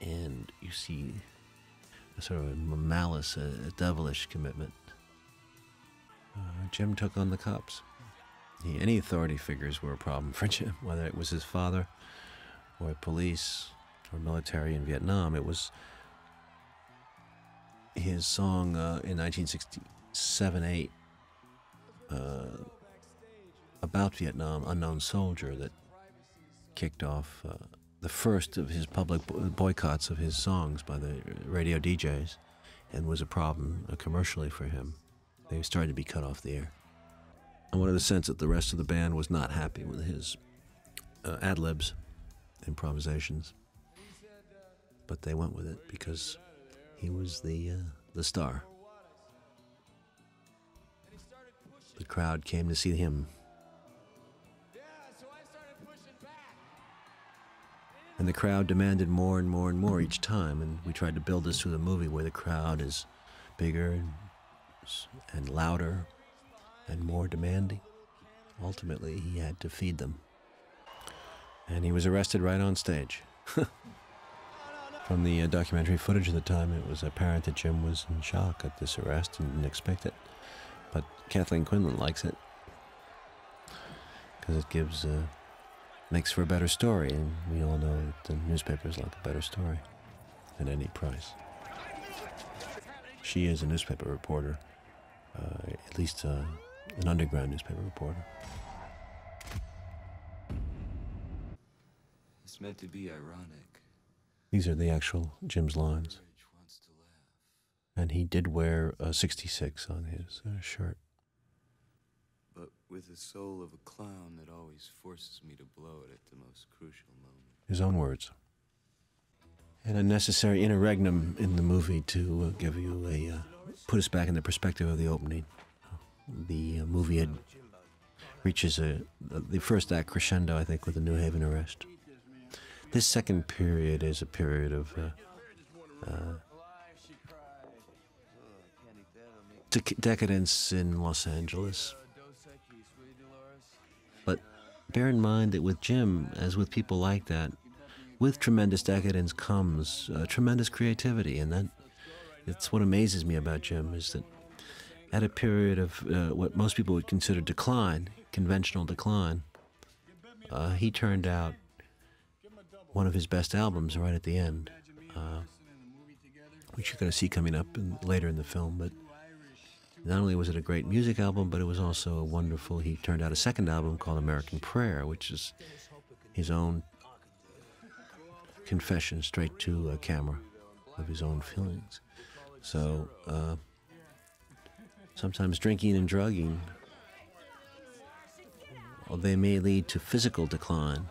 And you see a sort of a malice, a, a devilish commitment. Uh, Jim took on the cops. He, any authority figures were a problem for Jim, whether it was his father or police or military in Vietnam. It was his song uh, in 1967 8 uh, about Vietnam, Unknown Soldier, that kicked off uh, the first of his public boycotts of his songs by the radio DJs and was a problem uh, commercially for him. They started to be cut off the air. I wanted to sense that the rest of the band was not happy with his uh, ad libs, improvisations but they went with it because he was the uh, the star. The crowd came to see him. And the crowd demanded more and more and more each time, and we tried to build this through the movie where the crowd is bigger and, and louder and more demanding. Ultimately, he had to feed them. And he was arrested right on stage. From the uh, documentary footage of the time, it was apparent that Jim was in shock at this arrest and didn't expect it. But Kathleen Quinlan likes it because it gives, uh, makes for a better story, and we all know that the newspapers like a better story at any price. She is a newspaper reporter, uh, at least uh, an underground newspaper reporter. It's meant to be ironic. These are the actual Jim's lines. Courage wants to laugh, And he did wear a 66 on his uh, shirt. But with the soul of a clown that always forces me to blow it at the most crucial moment. His own words. And a necessary interregnum in the movie to uh, give you a, uh, put us back in the perspective of the opening. The uh, movie had reaches a, the first act crescendo, I think, with the New Haven arrest. This second period is a period of uh, uh, decadence in Los Angeles. Bear in mind that with Jim, as with people like that, with tremendous decadence comes uh, tremendous creativity, and that it's what amazes me about Jim is that at a period of uh, what most people would consider decline, conventional decline, uh, he turned out one of his best albums right at the end, uh, which you're going to see coming up in, later in the film. But not only was it a great music album, but it was also a wonderful. He turned out a second album called American Prayer, which is his own confession straight to a camera of his own feelings. So uh, sometimes drinking and drugging, well, they may lead to physical decline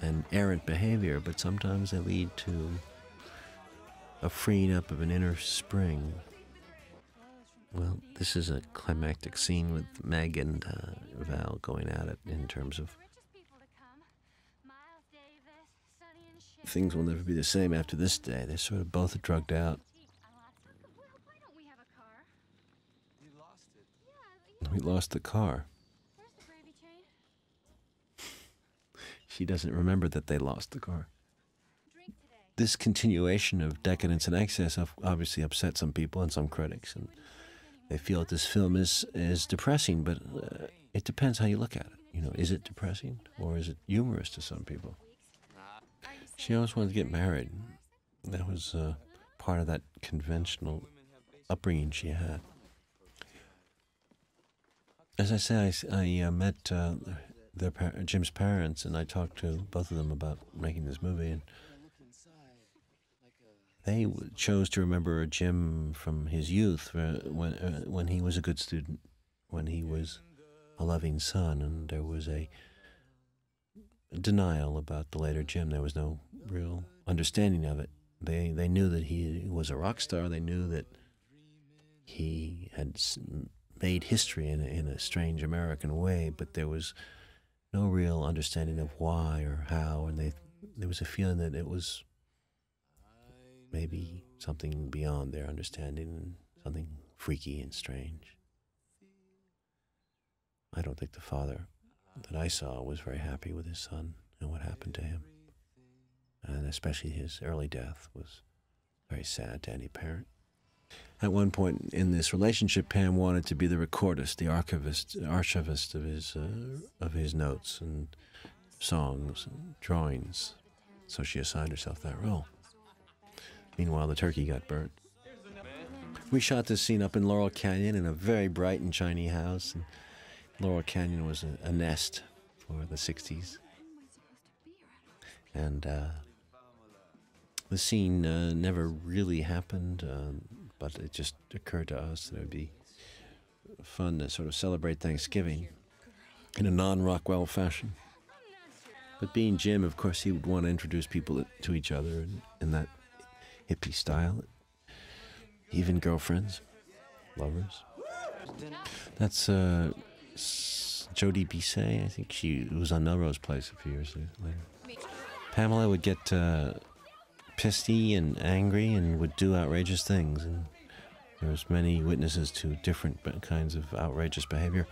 and errant behavior, but sometimes they lead to a freeing up of an inner spring. Well, this is a climactic scene with Meg and uh, Val going at it in terms of things will never be the same after this day. They're sort of both drugged out. We lost the car. She doesn't remember that they lost the car. This continuation of decadence and excess obviously upset some people and some critics, and they feel that this film is is depressing. But uh, it depends how you look at it. You know, is it depressing or is it humorous to some people? She always wanted to get married. That was uh, part of that conventional upbringing she had. As I say, I uh, met uh, their Jim's parents, and I talked to both of them about making this movie, and they chose to remember Jim from his youth, uh, when uh, when he was a good student, when he was a loving son, and there was a denial about the later Jim. There was no real understanding of it. They they knew that he was a rock star. They knew that he had made history in a, in a strange American way, but there was no real understanding of why or how, and they there was a feeling that it was maybe something beyond their understanding and something freaky and strange. I don't think the father that I saw was very happy with his son and what happened to him. And especially his early death was very sad to any parent. At one point in this relationship, Pam wanted to be the recordist, the archivist, archivist of his uh, of his notes and songs and drawings. So she assigned herself that role. Meanwhile, the turkey got burnt. We shot this scene up in Laurel Canyon in a very bright and shiny house. And Laurel Canyon was a, a nest for the 60s. And uh, the scene uh, never really happened, um, but it just occurred to us that it would be fun to sort of celebrate Thanksgiving in a non Rockwell fashion. But being Jim, of course, he would want to introduce people to each other in that hippie style, even girlfriends, lovers. That's uh, Josie Bissett. I think she was on Melrose Place a few years later. Pamela would get uh, pissy and angry and would do outrageous things, and there was many witnesses to different kinds of outrageous behavior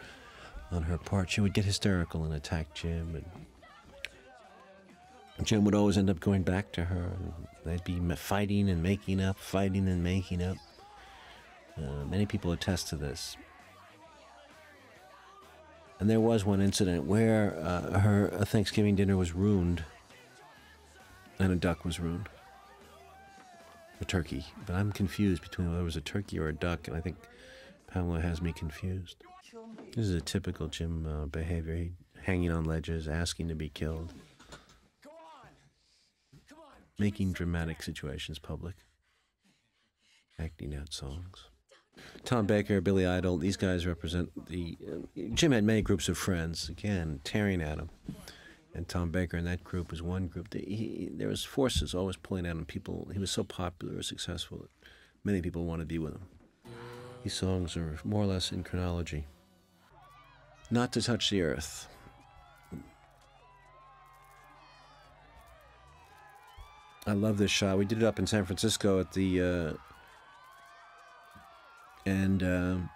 on her part. She would get hysterical and attack Jim, and Jim would always end up going back to her. They'd be fighting and making up, fighting and making up. Uh, many people attest to this. And there was one incident where uh, her Thanksgiving dinner was ruined, and a duck was ruined. A turkey. But I'm confused between whether it was a turkey or a duck, and I think Pamela has me confused. This is a typical Jim uh, behavior. Hanging on ledges, asking to be killed, making dramatic situations public, acting out songs. Tom Baker, Billy Idol, these guys represent the. Uh, Jim had many groups of friends, again, tearing at him. And Tom Baker and that group was one group. That he, there was forces always pulling at him. People, he was so popular or successful that many people wanted to be with him. These songs are more or less in chronology. Not to touch the earth. I love this shot. We did it up in San Francisco at the, uh, and um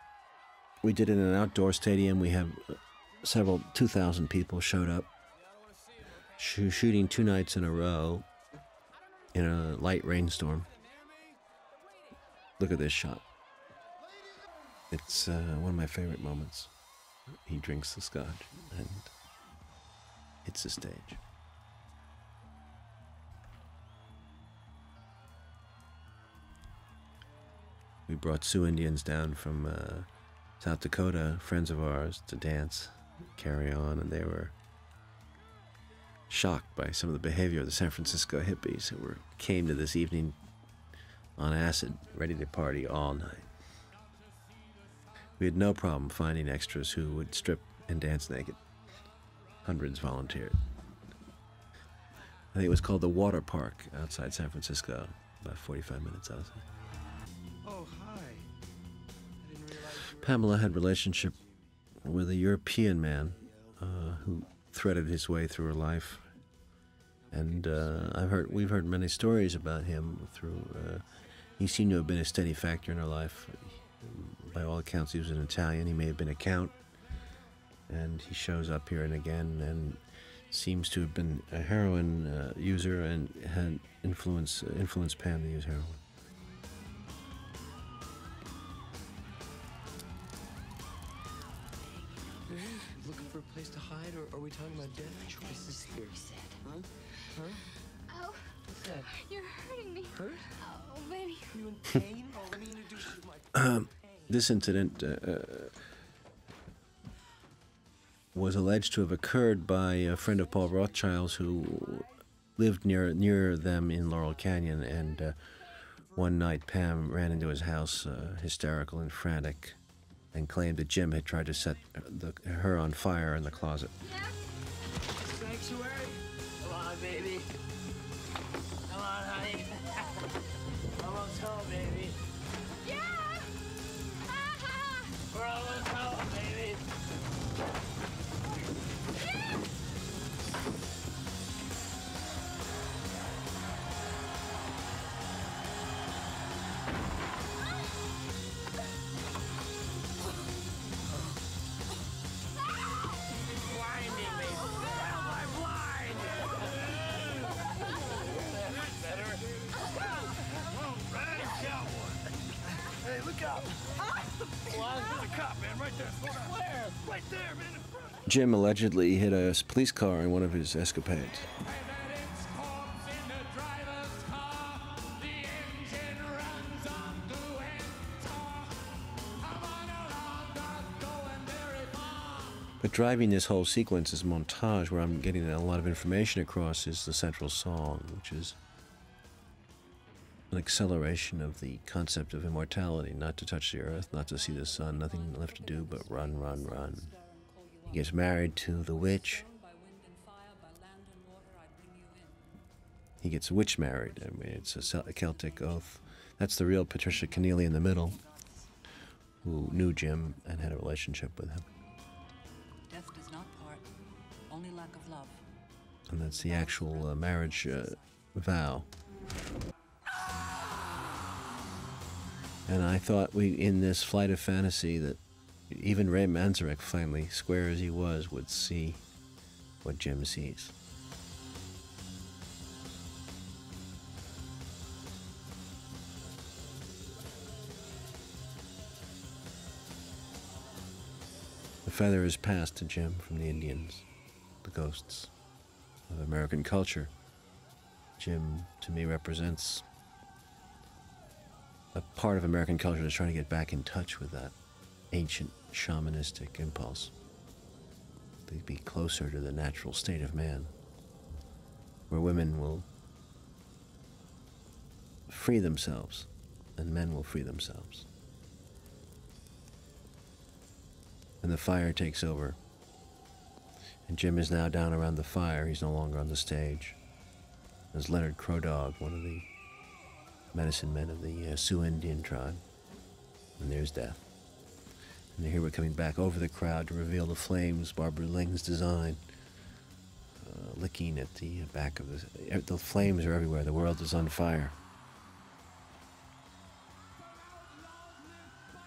we did it in an outdoor stadium. We have uh, several, 2,000 people showed up, shoo- shooting two nights in a row in a light rainstorm. Look at this shot. It's uh, one of my favorite moments. He drinks the scotch and hits the stage. We brought Sioux Indians down from uh, South Dakota, friends of ours, to dance, carry on, and they were shocked by some of the behavior of the San Francisco hippies who were came to this evening on acid, ready to party all night. We had no problem finding extras who would strip and dance naked. Hundreds volunteered. I think it was called the Water Park outside San Francisco, about 45 minutes outside. Pamela had relationship with a European man uh, who threaded his way through her life And uh, I've heard we've heard many stories about him through. Uh, he seemed to have been a steady factor in her life. By all accounts, he was an Italian. He may have been a count, and he shows up here and again, and seems to have been a heroin uh, user and had influence influenced Pam to use heroin. We talking about dead choices here? Huh? Huh? Oh, What's that? you're hurting me. Hurt? Oh, baby. You in pain? oh, let me introduce you to my Um, this incident uh, uh, was alleged to have occurred by a friend of Paul Rothchild's who lived near near them in Laurel Canyon, and uh, one night Pam ran into his house, uh, hysterical and frantic, and claimed that Jim had tried to set the, her on fire in the closet. sanctuary. Come on, baby. Jim allegedly hit a police car in one of his escapades. But driving this whole sequence, this montage, where I'm getting a lot of information across, is the central song, which is an acceleration of the concept of immortality not to touch the earth, not to see the sun, nothing left to do but run, run, run. He gets married to the witch. He gets witch married. I mean, it's a Cel- a Celtic oath. That's the real Patricia Kennealy in the middle, who knew Jim and had a relationship with him. Death does not part, only lack of love. And that's the actual uh, marriage uh, vow. And I thought we, in this flight of fantasy, that even Ray Manzarek, finally, square as he was, would see what Jim sees. The feather is passed to Jim from the Indians, the ghosts of American culture. Jim, to me, represents a part of American culture that's trying to get back in touch with that ancient shamanistic impulse. To be closer to the natural state of man, where women will free themselves and men will free themselves. And the fire takes over. And Jim is now down around the fire. He's no longer on the stage. There's Leonard Crow Dog, one of the medicine men of the uh, Sioux Indian tribe. And there's death. And here we're coming back over the crowd to reveal the flames, Barbara Ling's design, uh, licking at the back of the. The flames are everywhere. The world is on fire.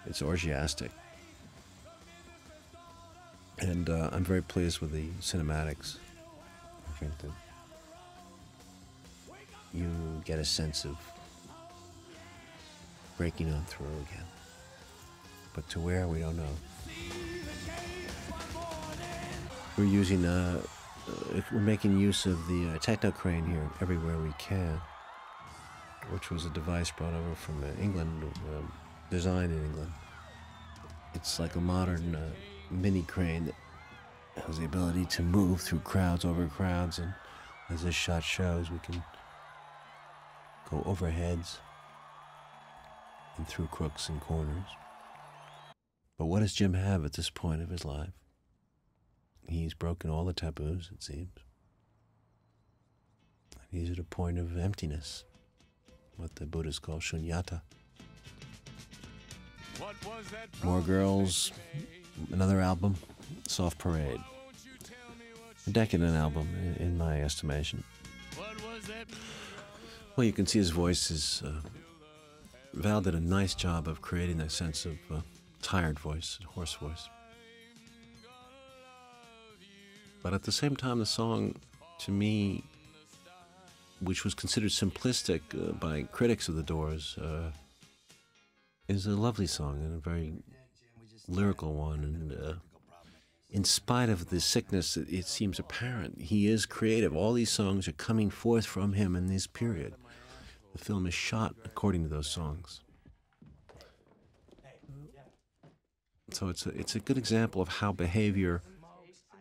It's orgiastic. And uh, I'm very pleased with the cinematics. I think that you get a sense of breaking on through again. But to where, we don't know. We're using, uh, uh, we're making use of the uh, techno crane here everywhere we can, which was a device brought over from uh, England, um, designed in England. It's like a modern uh, mini crane that has the ability to move through crowds, over crowds, and as this shot shows, we can go over heads and through crooks and corners. But what does Jim have at this point of his life? He's broken all the taboos, it seems. And he's at a point of emptiness, what the Buddhists call shunyata. More girls, another album, Soft Parade. A decadent album, in, in my estimation. Well, you can see his voice is. Uh, Val did a nice job of creating that sense of uh, tired voice, hoarse voice. But at the same time, the song, to me, which was considered simplistic uh, by critics of the Doors, uh, is a lovely song and a very lyrical one. And uh, in spite of the sickness, it, it seems apparent he is creative. All these songs are coming forth from him in this period. The film is shot according to those songs. So it's a, it's a good example of how behavior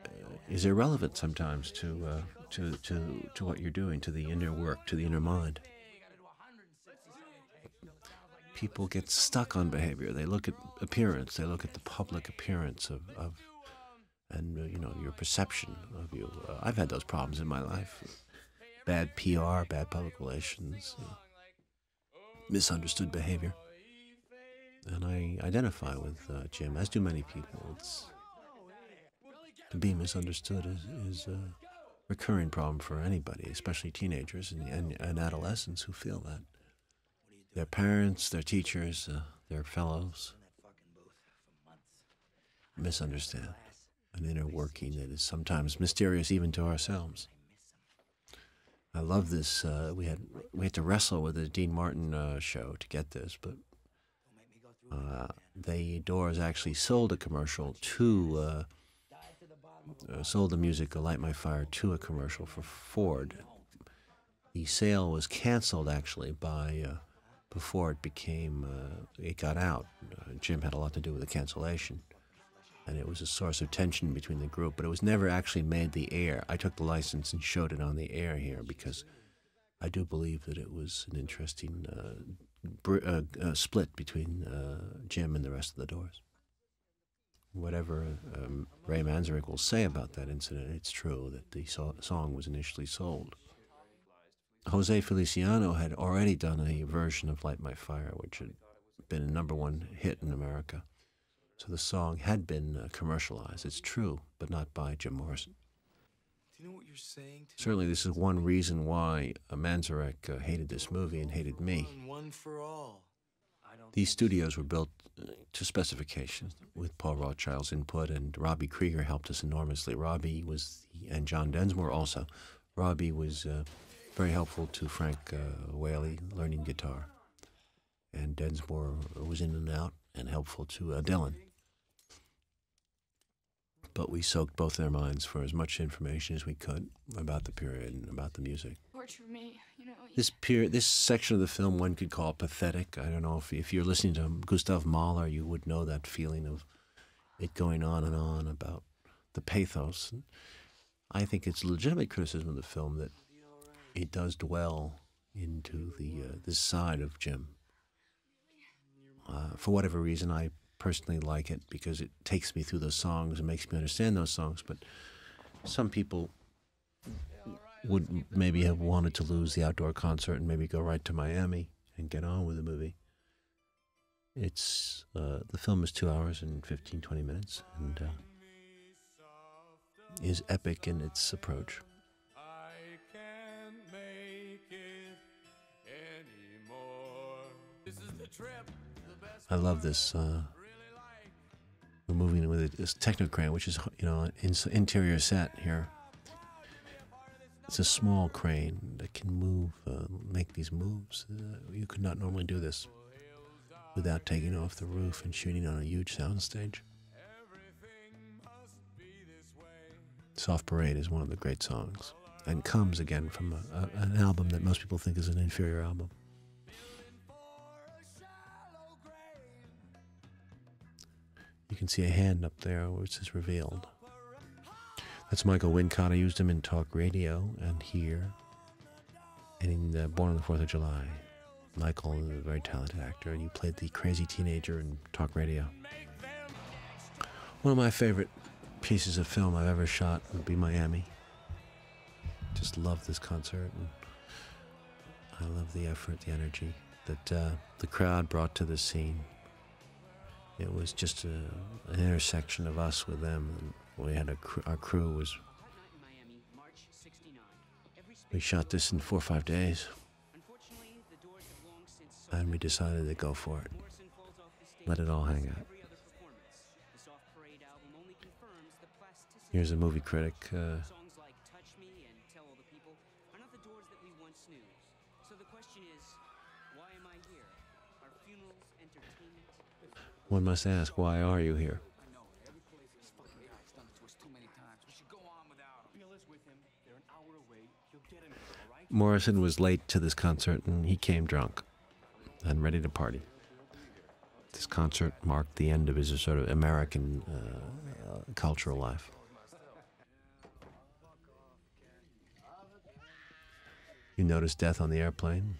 uh, is irrelevant sometimes to, uh, to, to, to what you're doing, to the inner work, to the inner mind. People get stuck on behavior. They look at appearance. They look at the public appearance of, of and uh, you know your perception of you. Uh, I've had those problems in my life bad PR, bad public relations, uh, misunderstood behavior. And I identify with uh, Jim, as do many people. It's to be misunderstood is, is a recurring problem for anybody, especially teenagers and, and, and adolescents who feel that. Their parents, their teachers, uh, their fellows misunderstand an inner working that is sometimes mysterious even to ourselves. I love this. Uh, we had we had to wrestle with the Dean Martin uh, show to get this, but uh, the Doors actually sold a commercial to uh, uh, sold the music "Light My Fire" to a commercial for Ford. The sale was canceled actually by uh, before it became it got out. Jim had a lot to do with the cancellation and it was a source of tension between the group, but it was never actually made the air. I took the license and showed it on the air here because I do believe that it was an interesting uh, uh, split between uh, Jim and the rest of the Doors. Whatever um, Ray Manzarek will say about that incident, it's true that the so- song was initially sold. Jose Feliciano had already done a version of Light My Fire, which had been a number one hit in America. So the song had been uh, commercialized. It's true, but not by Jim Morrison. You know what you're saying? To Certainly, this is one reason why Manzarek uh, hated this movie and hated me. One for all. These studios were built uh, to specification with Paul Rothchild's input, and Robbie Krieger helped us enormously. Robbie was, the, and John Densmore also. Robbie was uh, very helpful to Frank uh, Whaley learning guitar, and Densmore was in and out and helpful to uh, Dillon but we soaked both their minds for as much information as we could about the period and about the music. Torture me, you know. This period, this section of the film, one could call pathetic. I don't know if if you're listening to Gustav Mahler, you would know that feeling of it going on and on about the pathos. And I think it's legitimate criticism of the film that it does dwell into the uh, this side of Jim. Uh, for whatever reason, I personally like it because it takes me through those songs and makes me understand those songs. But some people would maybe have wanted to lose the outdoor concert and maybe go right to Miami and get on with the movie. It's uh, the film is two hours and 15, 20 minutes and uh, is epic in its approach. I love this. Uh, we're moving with this Technocrane, which is you know an interior set here. It's a small crane that can move, uh, make these moves. Uh, you could not normally do this without taking off the roof and shooting on a huge soundstage. Soft Parade is one of the great songs and comes again from a, a, an album that most people think is an inferior album. You can see a hand up there which is revealed. That's Michael Wincott. I used him in talk radio and here, and in Born on the Fourth of July. Michael is a very talented actor, and you played the crazy teenager in talk radio. One of my favorite pieces of film I've ever shot would be Miami. Just love this concert, and I love the effort, the energy that uh, the crowd brought to the scene. It was just a, an intersection of us with them. We had a cr- our crew was We shot this in four or five days, and we decided to go for it. Let it all hang out. Here's a movie critic. Uh, one must ask, why are you here? Morrison was late to this concert and he came drunk and ready to party. This concert marked the end of his sort of American uh, uh, cultural life. You notice death on the airplane?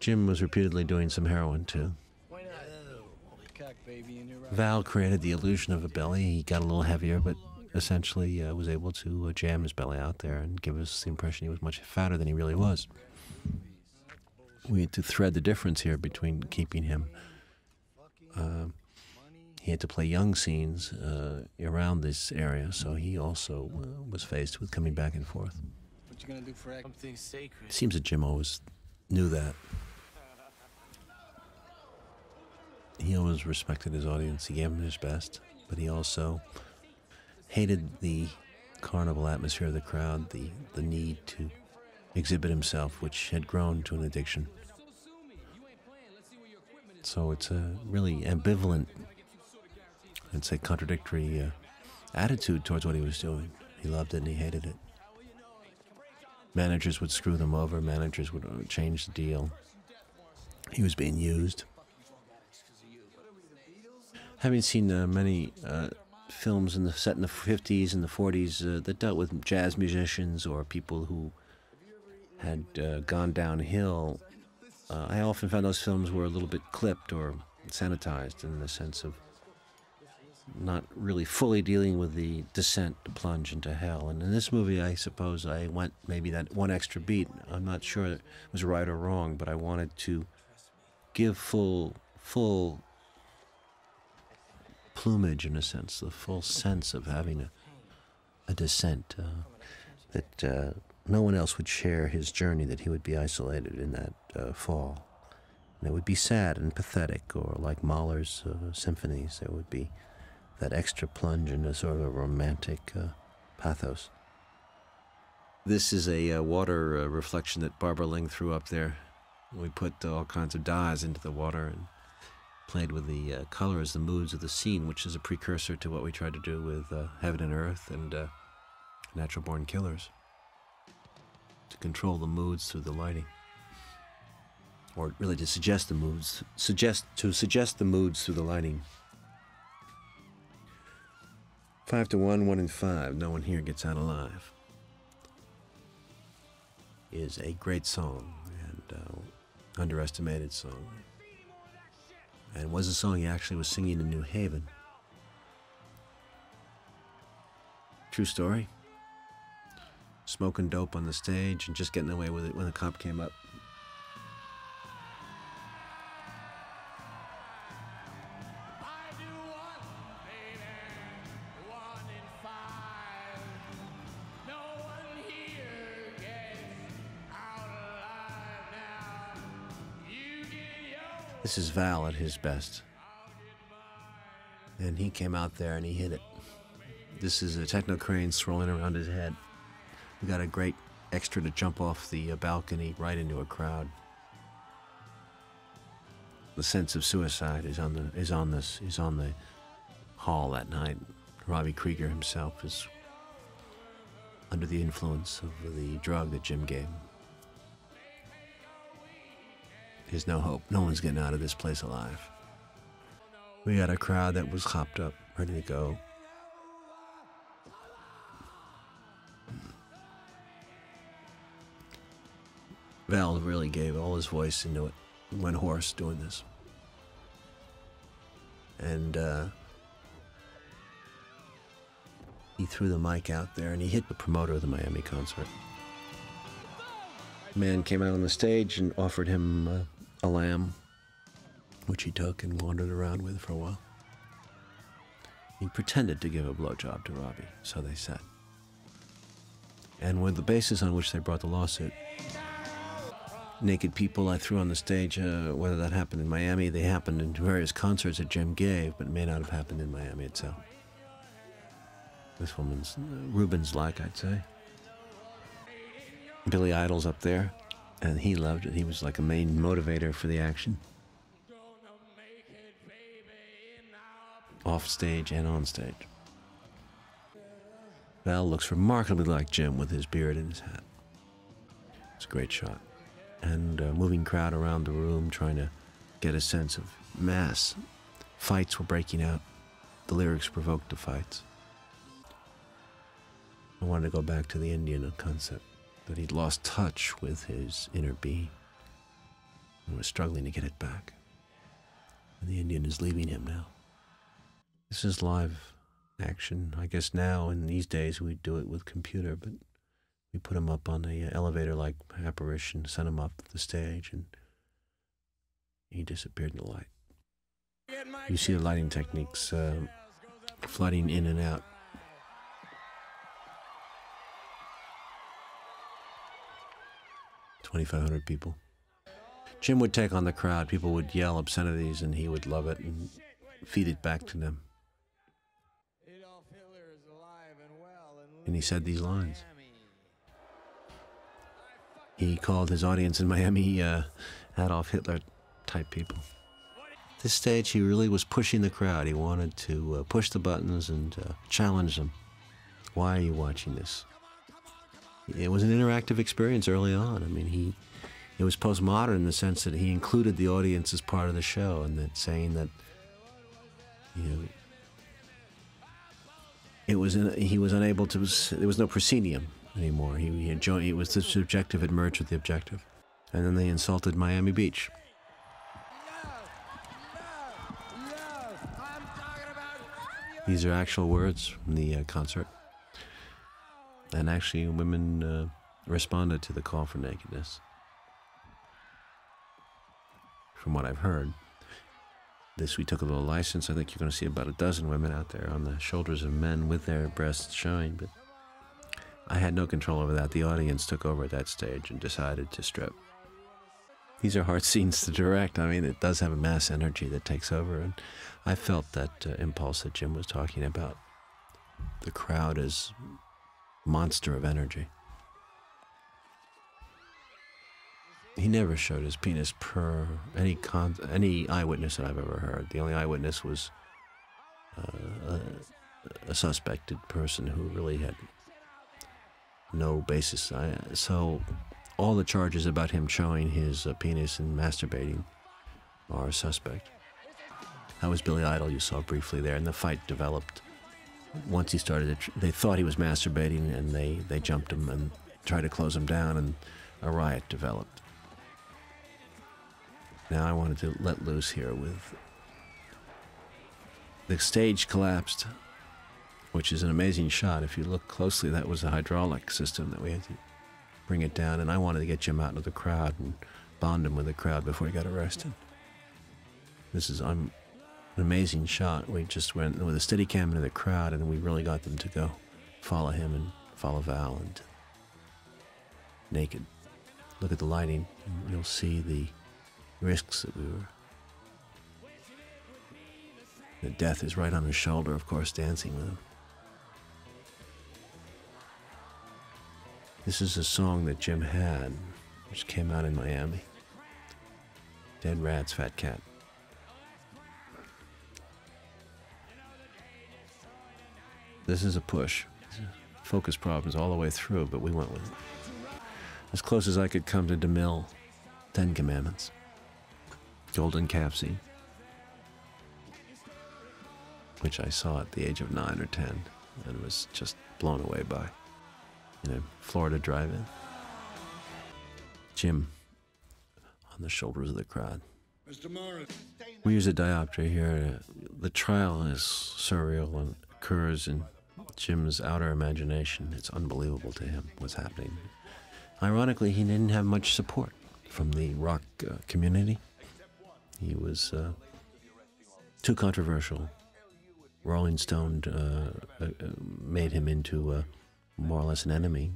Jim was repeatedly doing some heroin too. Val created the illusion of a belly. He got a little heavier, but essentially uh, was able to uh, jam his belly out there and give us the impression he was much fatter than he really was. We had to thread the difference here between keeping him. Uh, he had to play young scenes uh, around this area, so he also uh, was faced with coming back and forth. What you gonna do for something sacred? It seems that Jim always knew that. He always respected his audience. He gave them his best, but he also hated the carnival atmosphere of the crowd, the, the need to exhibit himself, which had grown to an addiction. So it's a really ambivalent, I'd say contradictory uh, attitude towards what he was doing. He loved it and he hated it. Managers would screw them over, managers would uh, change the deal. He was being used. Having seen uh, many films in the set in the 50s and the 40s uh, that dealt with jazz musicians or people who had uh, gone downhill, uh, I often found those films were a little bit clipped or sanitized in the sense of not really fully dealing with the descent to plunge into hell. And in this movie, I suppose I went maybe that one extra beat. I'm not sure it was right or wrong, but I wanted to give full, full plumage in a sense, the full sense of having a, a descent. Uh, that uh, no one else would share his journey, that he would be isolated in that uh, fall. And it would be sad and pathetic, or like Mahler's uh, symphonies, there would be that extra plunge into sort of a romantic uh, pathos. This is a uh, water uh, reflection that Barbara Ling threw up there. We put all kinds of dyes into the water and played with the uh, colors, the moods of the scene, which is a precursor to what we tried to do with uh, Heaven and Earth and uh, Natural Born Killers. To control the moods through the lighting. Or really to suggest the moods, suggest to suggest the moods through the lighting. Five to one, one in five. No one here gets out alive. Is a great song and uh, underestimated song. And was a song he actually was singing in New Haven. True story. Smoking dope on the stage and just getting away with it when the cop came up. Is Val at his best. And he came out there and he hit it. This is a techno crane swirling around his head. We got a great extra to jump off the uh, balcony right into a crowd. The sense of suicide is on the is on this is on the hall that night. Robbie Krieger himself is under the influence of the drug that Jim gave him. There's no hope. No one's getting out of this place alive. We got a crowd that was hopped up, ready to go. Val really gave all his voice into it. He went hoarse doing this. And uh, he threw the mic out there and he hit the promoter of the Miami concert. Man came out on the stage and offered him uh, a lamb, which he took and wandered around with for a while. He pretended to give a blowjob to Robbie, so they said. And with the basis on which they brought the lawsuit, naked people I threw on the stage, uh, whether that happened in Miami, they happened in various concerts that Jim gave, but may not have happened in Miami itself. This woman's uh, Rubens like, I'd say. Billy Idol's up there, and he loved it. He was like a main motivator for the action. Off stage and on stage. Val looks remarkably like Jim with his beard and his hat. It's a great shot. And a moving crowd around the room trying to get a sense of mass. Fights were breaking out. The lyrics provoked the fights. I wanted to go back to the Indian concept that he'd lost touch with his inner being and was struggling to get it back. And the Indian is leaving him now. This is live action. I guess now in these days we do it with computer, but we put him up on a elevator like apparition, sent him up the stage, and he disappeared in the light. You see the lighting techniques uh, flooding in and out. Twenty-five hundred people. Jim would take on the crowd. People would yell obscenities, and he would love it and feed it back to them. and he said these lines. He called his audience in Miami uh, Adolf Hitler type people. At This stage, he really was pushing the crowd. He wanted to uh, push the buttons and uh, challenge them. Why are you watching this? It was an interactive experience early on. I mean, he it was postmodern in the sense that he included the audience as part of the show, and that saying that you know it was in, he was unable to there was no proscenium anymore. He, he joined, it was the subjective had merged with the objective, and then they insulted Miami Beach. These are actual words from the uh, concert, and actually, women uh, responded to the call for nakedness. From what I've heard this we took a little license. I think you're going to see about a dozen women out there on the shoulders of men with their breasts showing. But I had no control over that. The audience took over at that stage and decided to strip. These are hard scenes to direct. I mean, it does have a mass energy that takes over. And I felt that uh, impulse that Jim was talking about. The crowd is monster of energy. he never showed his penis per any con any eyewitness that I've ever heard. The only eyewitness was uh, a, a, suspected person who really had no basis. I, so all the charges about him showing his uh, penis and masturbating are suspect. That was Billy Idol you saw briefly there, and the fight developed. Once he started, they thought he was masturbating, and they, they jumped him and tried to close him down, and a riot developed. Now I wanted to let loose here with the stage collapsed, which is an amazing shot. If you look closely, that was a hydraulic system that we had to bring it down, and I wanted to get Jim out into the crowd and bond him with the crowd before he got arrested. This is um, an amazing shot. We just went with a steady cam into the crowd, and we really got them to go follow him and follow Val and naked. Look at the lighting, and you'll see the risks that we were. The death is right on his shoulder, of course, dancing with him. This is a song that Jim had, which came out in Miami. Dead Rats, Fat Cat. This is a push. Focus problems all the way through, but we went with it. As close as I could come to DeMille, Ten Commandments. Golden Scene, which I saw at the age of nine or ten and was just blown away by. You know, Florida Drive In. Jim on the shoulders of the crowd. Mr. Morris. We use a diopter here. The trial is surreal and occurs in Jim's outer imagination. It's unbelievable to him what's happening. Ironically, he didn't have much support from the rock uh, community. He was uh, too controversial, Rolling Stone uh, uh, uh, made him into uh, more or less an enemy,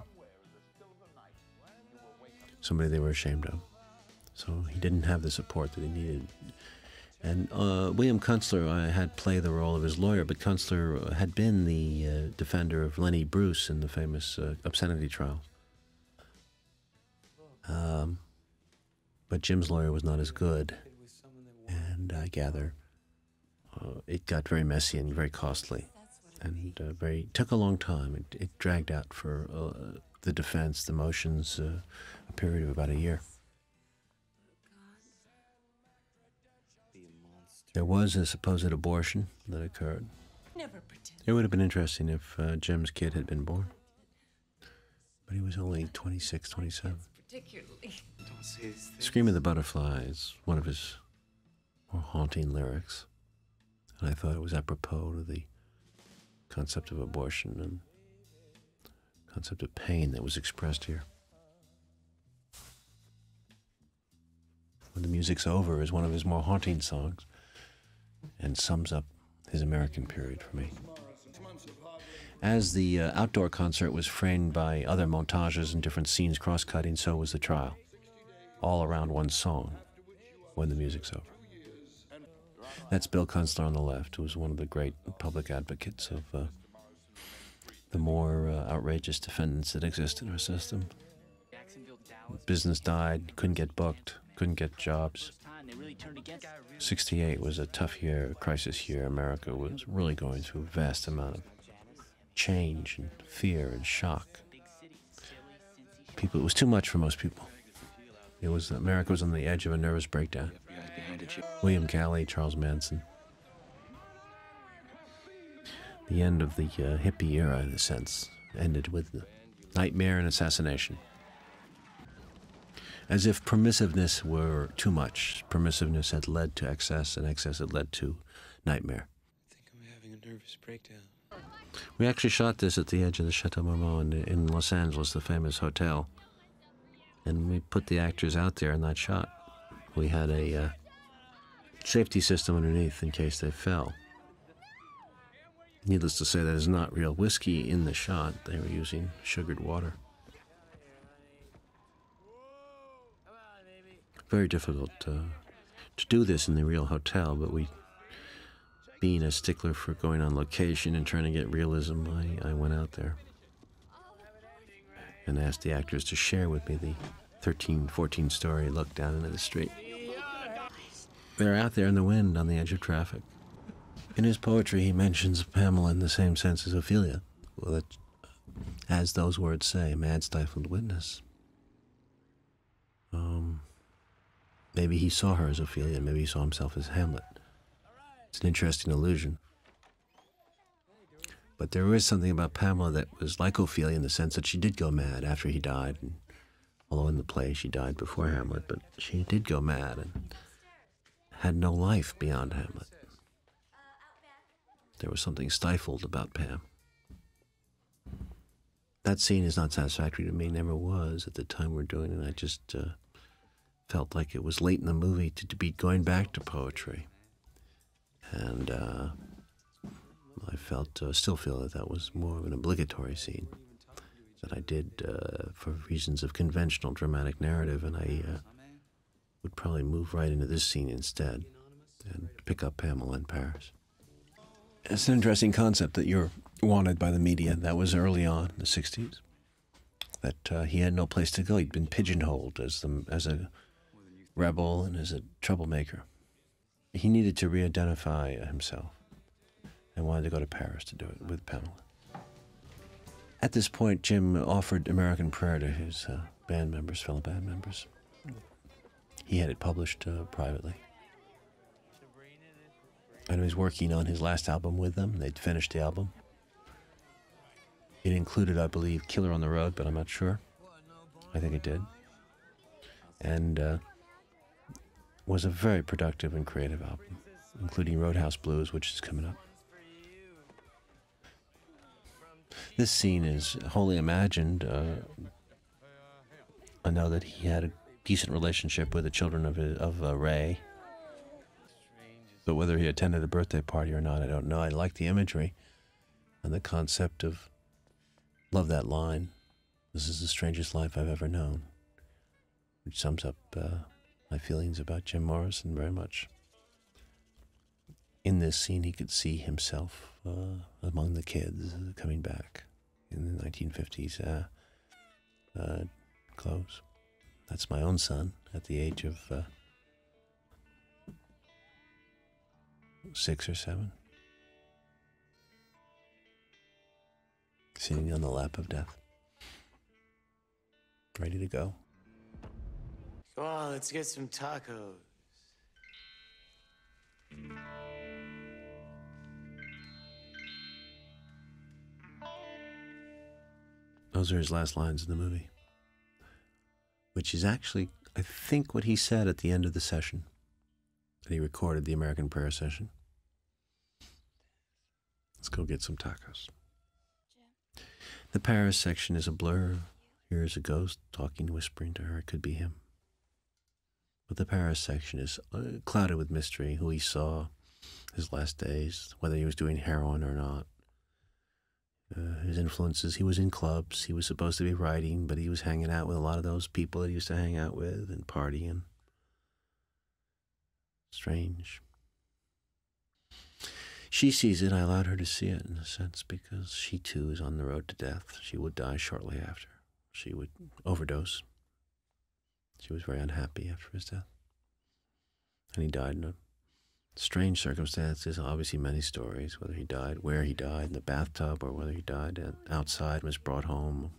somebody they were ashamed of. So he didn't have the support that he needed. And uh, William Kunstler uh, had played the role of his lawyer, but Kunstler had been the uh, defender of Lenny Bruce in the famous uh, obscenity trial. Um, but Jim's lawyer was not as good, and I gather uh, it got very messy and very costly, and uh, very took a long time. It, it dragged out for uh, the defense, the motions, uh, a period of about a year. There was a supposed abortion that occurred. Never pretend. It would have been interesting if uh, Jim's kid had been born. But he was only 26, 27. Particularly. Don't say these things. Scream of the Butterfly is one of his more haunting lyrics. And I thought it was apropos to the concept of abortion and concept of pain that was expressed here. When the music's over is one of his more haunting songs and sums up his American period for me. As the uh, outdoor concert was framed by other montages and different scenes cross cutting, so was the trial. All around one song when the music's over. That's Bill Kunstler on the left, who was one of the great public advocates of uh, the more uh, outrageous defendants that exist in our system. Business died, couldn't get booked, couldn't get jobs. 68 was a tough year, a crisis year. America was really going through a vast amount of change and fear and shock. People, it was too much for most people. It was America was on the edge of a nervous breakdown. William Calley, Charles Manson. The end of the uh, hippie era, in a sense, ended with the nightmare and assassination. As if permissiveness were too much. Permissiveness had led to excess, and excess had led to nightmare. I think I'm having a nervous breakdown. We actually shot this at the edge of the Chateau Marmont in, in Los Angeles, the famous hotel. And we put the actors out there in that shot. We had a uh, safety system underneath in case they fell. Needless to say, that is not real whiskey in the shot. They were using sugared water. Very difficult uh, to do this in the real hotel, but we, being a stickler for going on location and trying to get realism, I, I went out there and asked the actors to share with me the 13, 14 story look down into the street. They're out there in the wind on the edge of traffic. In his poetry, he mentions Pamela in the same sense as Ophelia. Well, that, as those words say, mad stifled witness. Um, maybe he saw her as Ophelia, and maybe he saw himself as Hamlet. It's an interesting illusion. But there is something about Pamela that was like Ophelia in the sense that she did go mad after he died. And, although in the play she died before Hamlet, but she did go mad and had no life beyond Hamlet. There was something stifled about Pam. That scene is not satisfactory to me, never was at the time we're doing it. I just uh, felt like it was late in the movie to, to be going back to poetry. And uh, I felt, uh, still feel that that was more of an obligatory scene that I did uh, for reasons of conventional dramatic narrative, and I uh, would probably move right into this scene instead and pick up Pamela in Paris. It's an interesting concept that you're wanted by the media. That was early on in the 60s. That uh, he had no place to go. He'd been pigeonholed as, the, as a rebel and as a troublemaker. He needed to re identify himself and wanted to go to Paris to do it with Pamela. At this point, Jim offered American Prayer to his uh, band members, fellow band members. He had it published uh, privately. And he was working on his last album with them. They'd finished the album. It included, I believe, Killer on the Road, but I'm not sure. I think it did. And uh, was a very productive and creative album, including Roadhouse Blues, which is coming up. This scene is wholly imagined. Uh, I know that he had a decent relationship with the children of, of uh, Ray. But whether he attended a birthday party or not, I don't know. I like the imagery and the concept of love that line. This is the strangest life I've ever known, which sums up uh, my feelings about Jim Morrison very much. In this scene, he could see himself uh, among the kids coming back in the 1950s uh, uh, clothes. That's my own son at the age of uh, six or seven, sitting on the lap of death, ready to go. Come on, let's get some tacos. Those are his last lines in the movie, which is actually, I think, what he said at the end of the session that he recorded the American prayer session. Let's go get some tacos. The Paris section is a blur. Here is a ghost talking, whispering to her. It could be him. But the Paris section is uh, clouded with mystery who he saw, his last days, whether he was doing heroin or not. Uh, his influences, he was in clubs. He was supposed to be writing, but he was hanging out with a lot of those people that he used to hang out with and partying. Strange. She sees it. I allowed her to see it in a sense because she too is on the road to death. She would die shortly after. She would overdose. She was very unhappy after his death. And he died in a strange circumstances, obviously many stories, whether he died, where he died, in the bathtub, or whether he died outside and was brought home.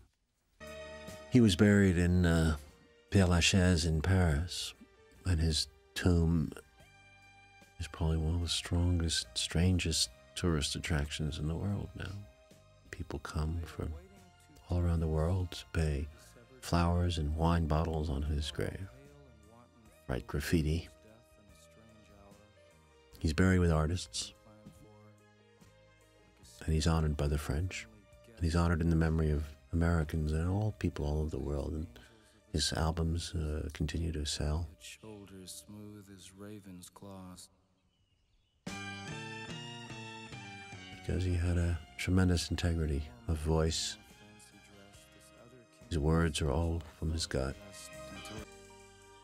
He was buried in uh, Père Lachaise in Paris, and his tomb is probably one of the strongest, strangest tourist attractions in the world now. People come from all around the world to pay flowers and wine bottles on his grave, write graffiti. He's buried with artists, and he's honored by the French, and he's honored in the memory of Americans and all people all over the world. And his albums uh, continue to sell. Because he had a tremendous integrity of voice. His words are all from his gut.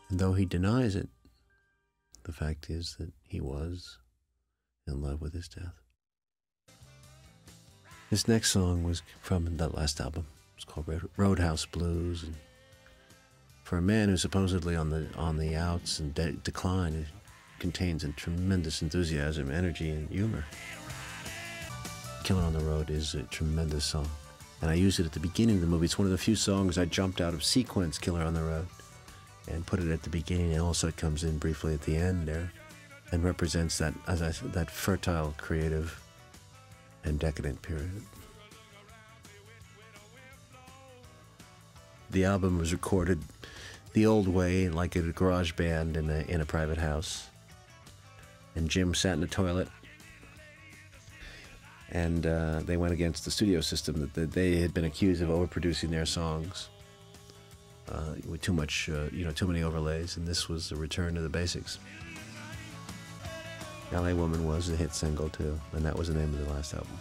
And though he denies it, the fact is that he was in love with his death. This next song was from that last album. It's called Roadhouse Blues. And for a man who's supposedly on the on the outs and de- decline, it contains a tremendous enthusiasm, energy, and humor. Killer on the Road is a tremendous song. And I use it at the beginning of the movie. It's one of the few songs I jumped out of sequence, Killer on the Road, and put it at the beginning. And also it comes in briefly at the end there and represents that, as I said, that fertile, creative, and decadent period. The album was recorded the old way, like a garage band in a, in a private house. And Jim sat in the toilet and uh, they went against the studio system that they had been accused of overproducing their songs uh, with too much, uh, you know, too many overlays, and this was a return to the basics. LA Woman was a hit single too, and that was the name of the last album.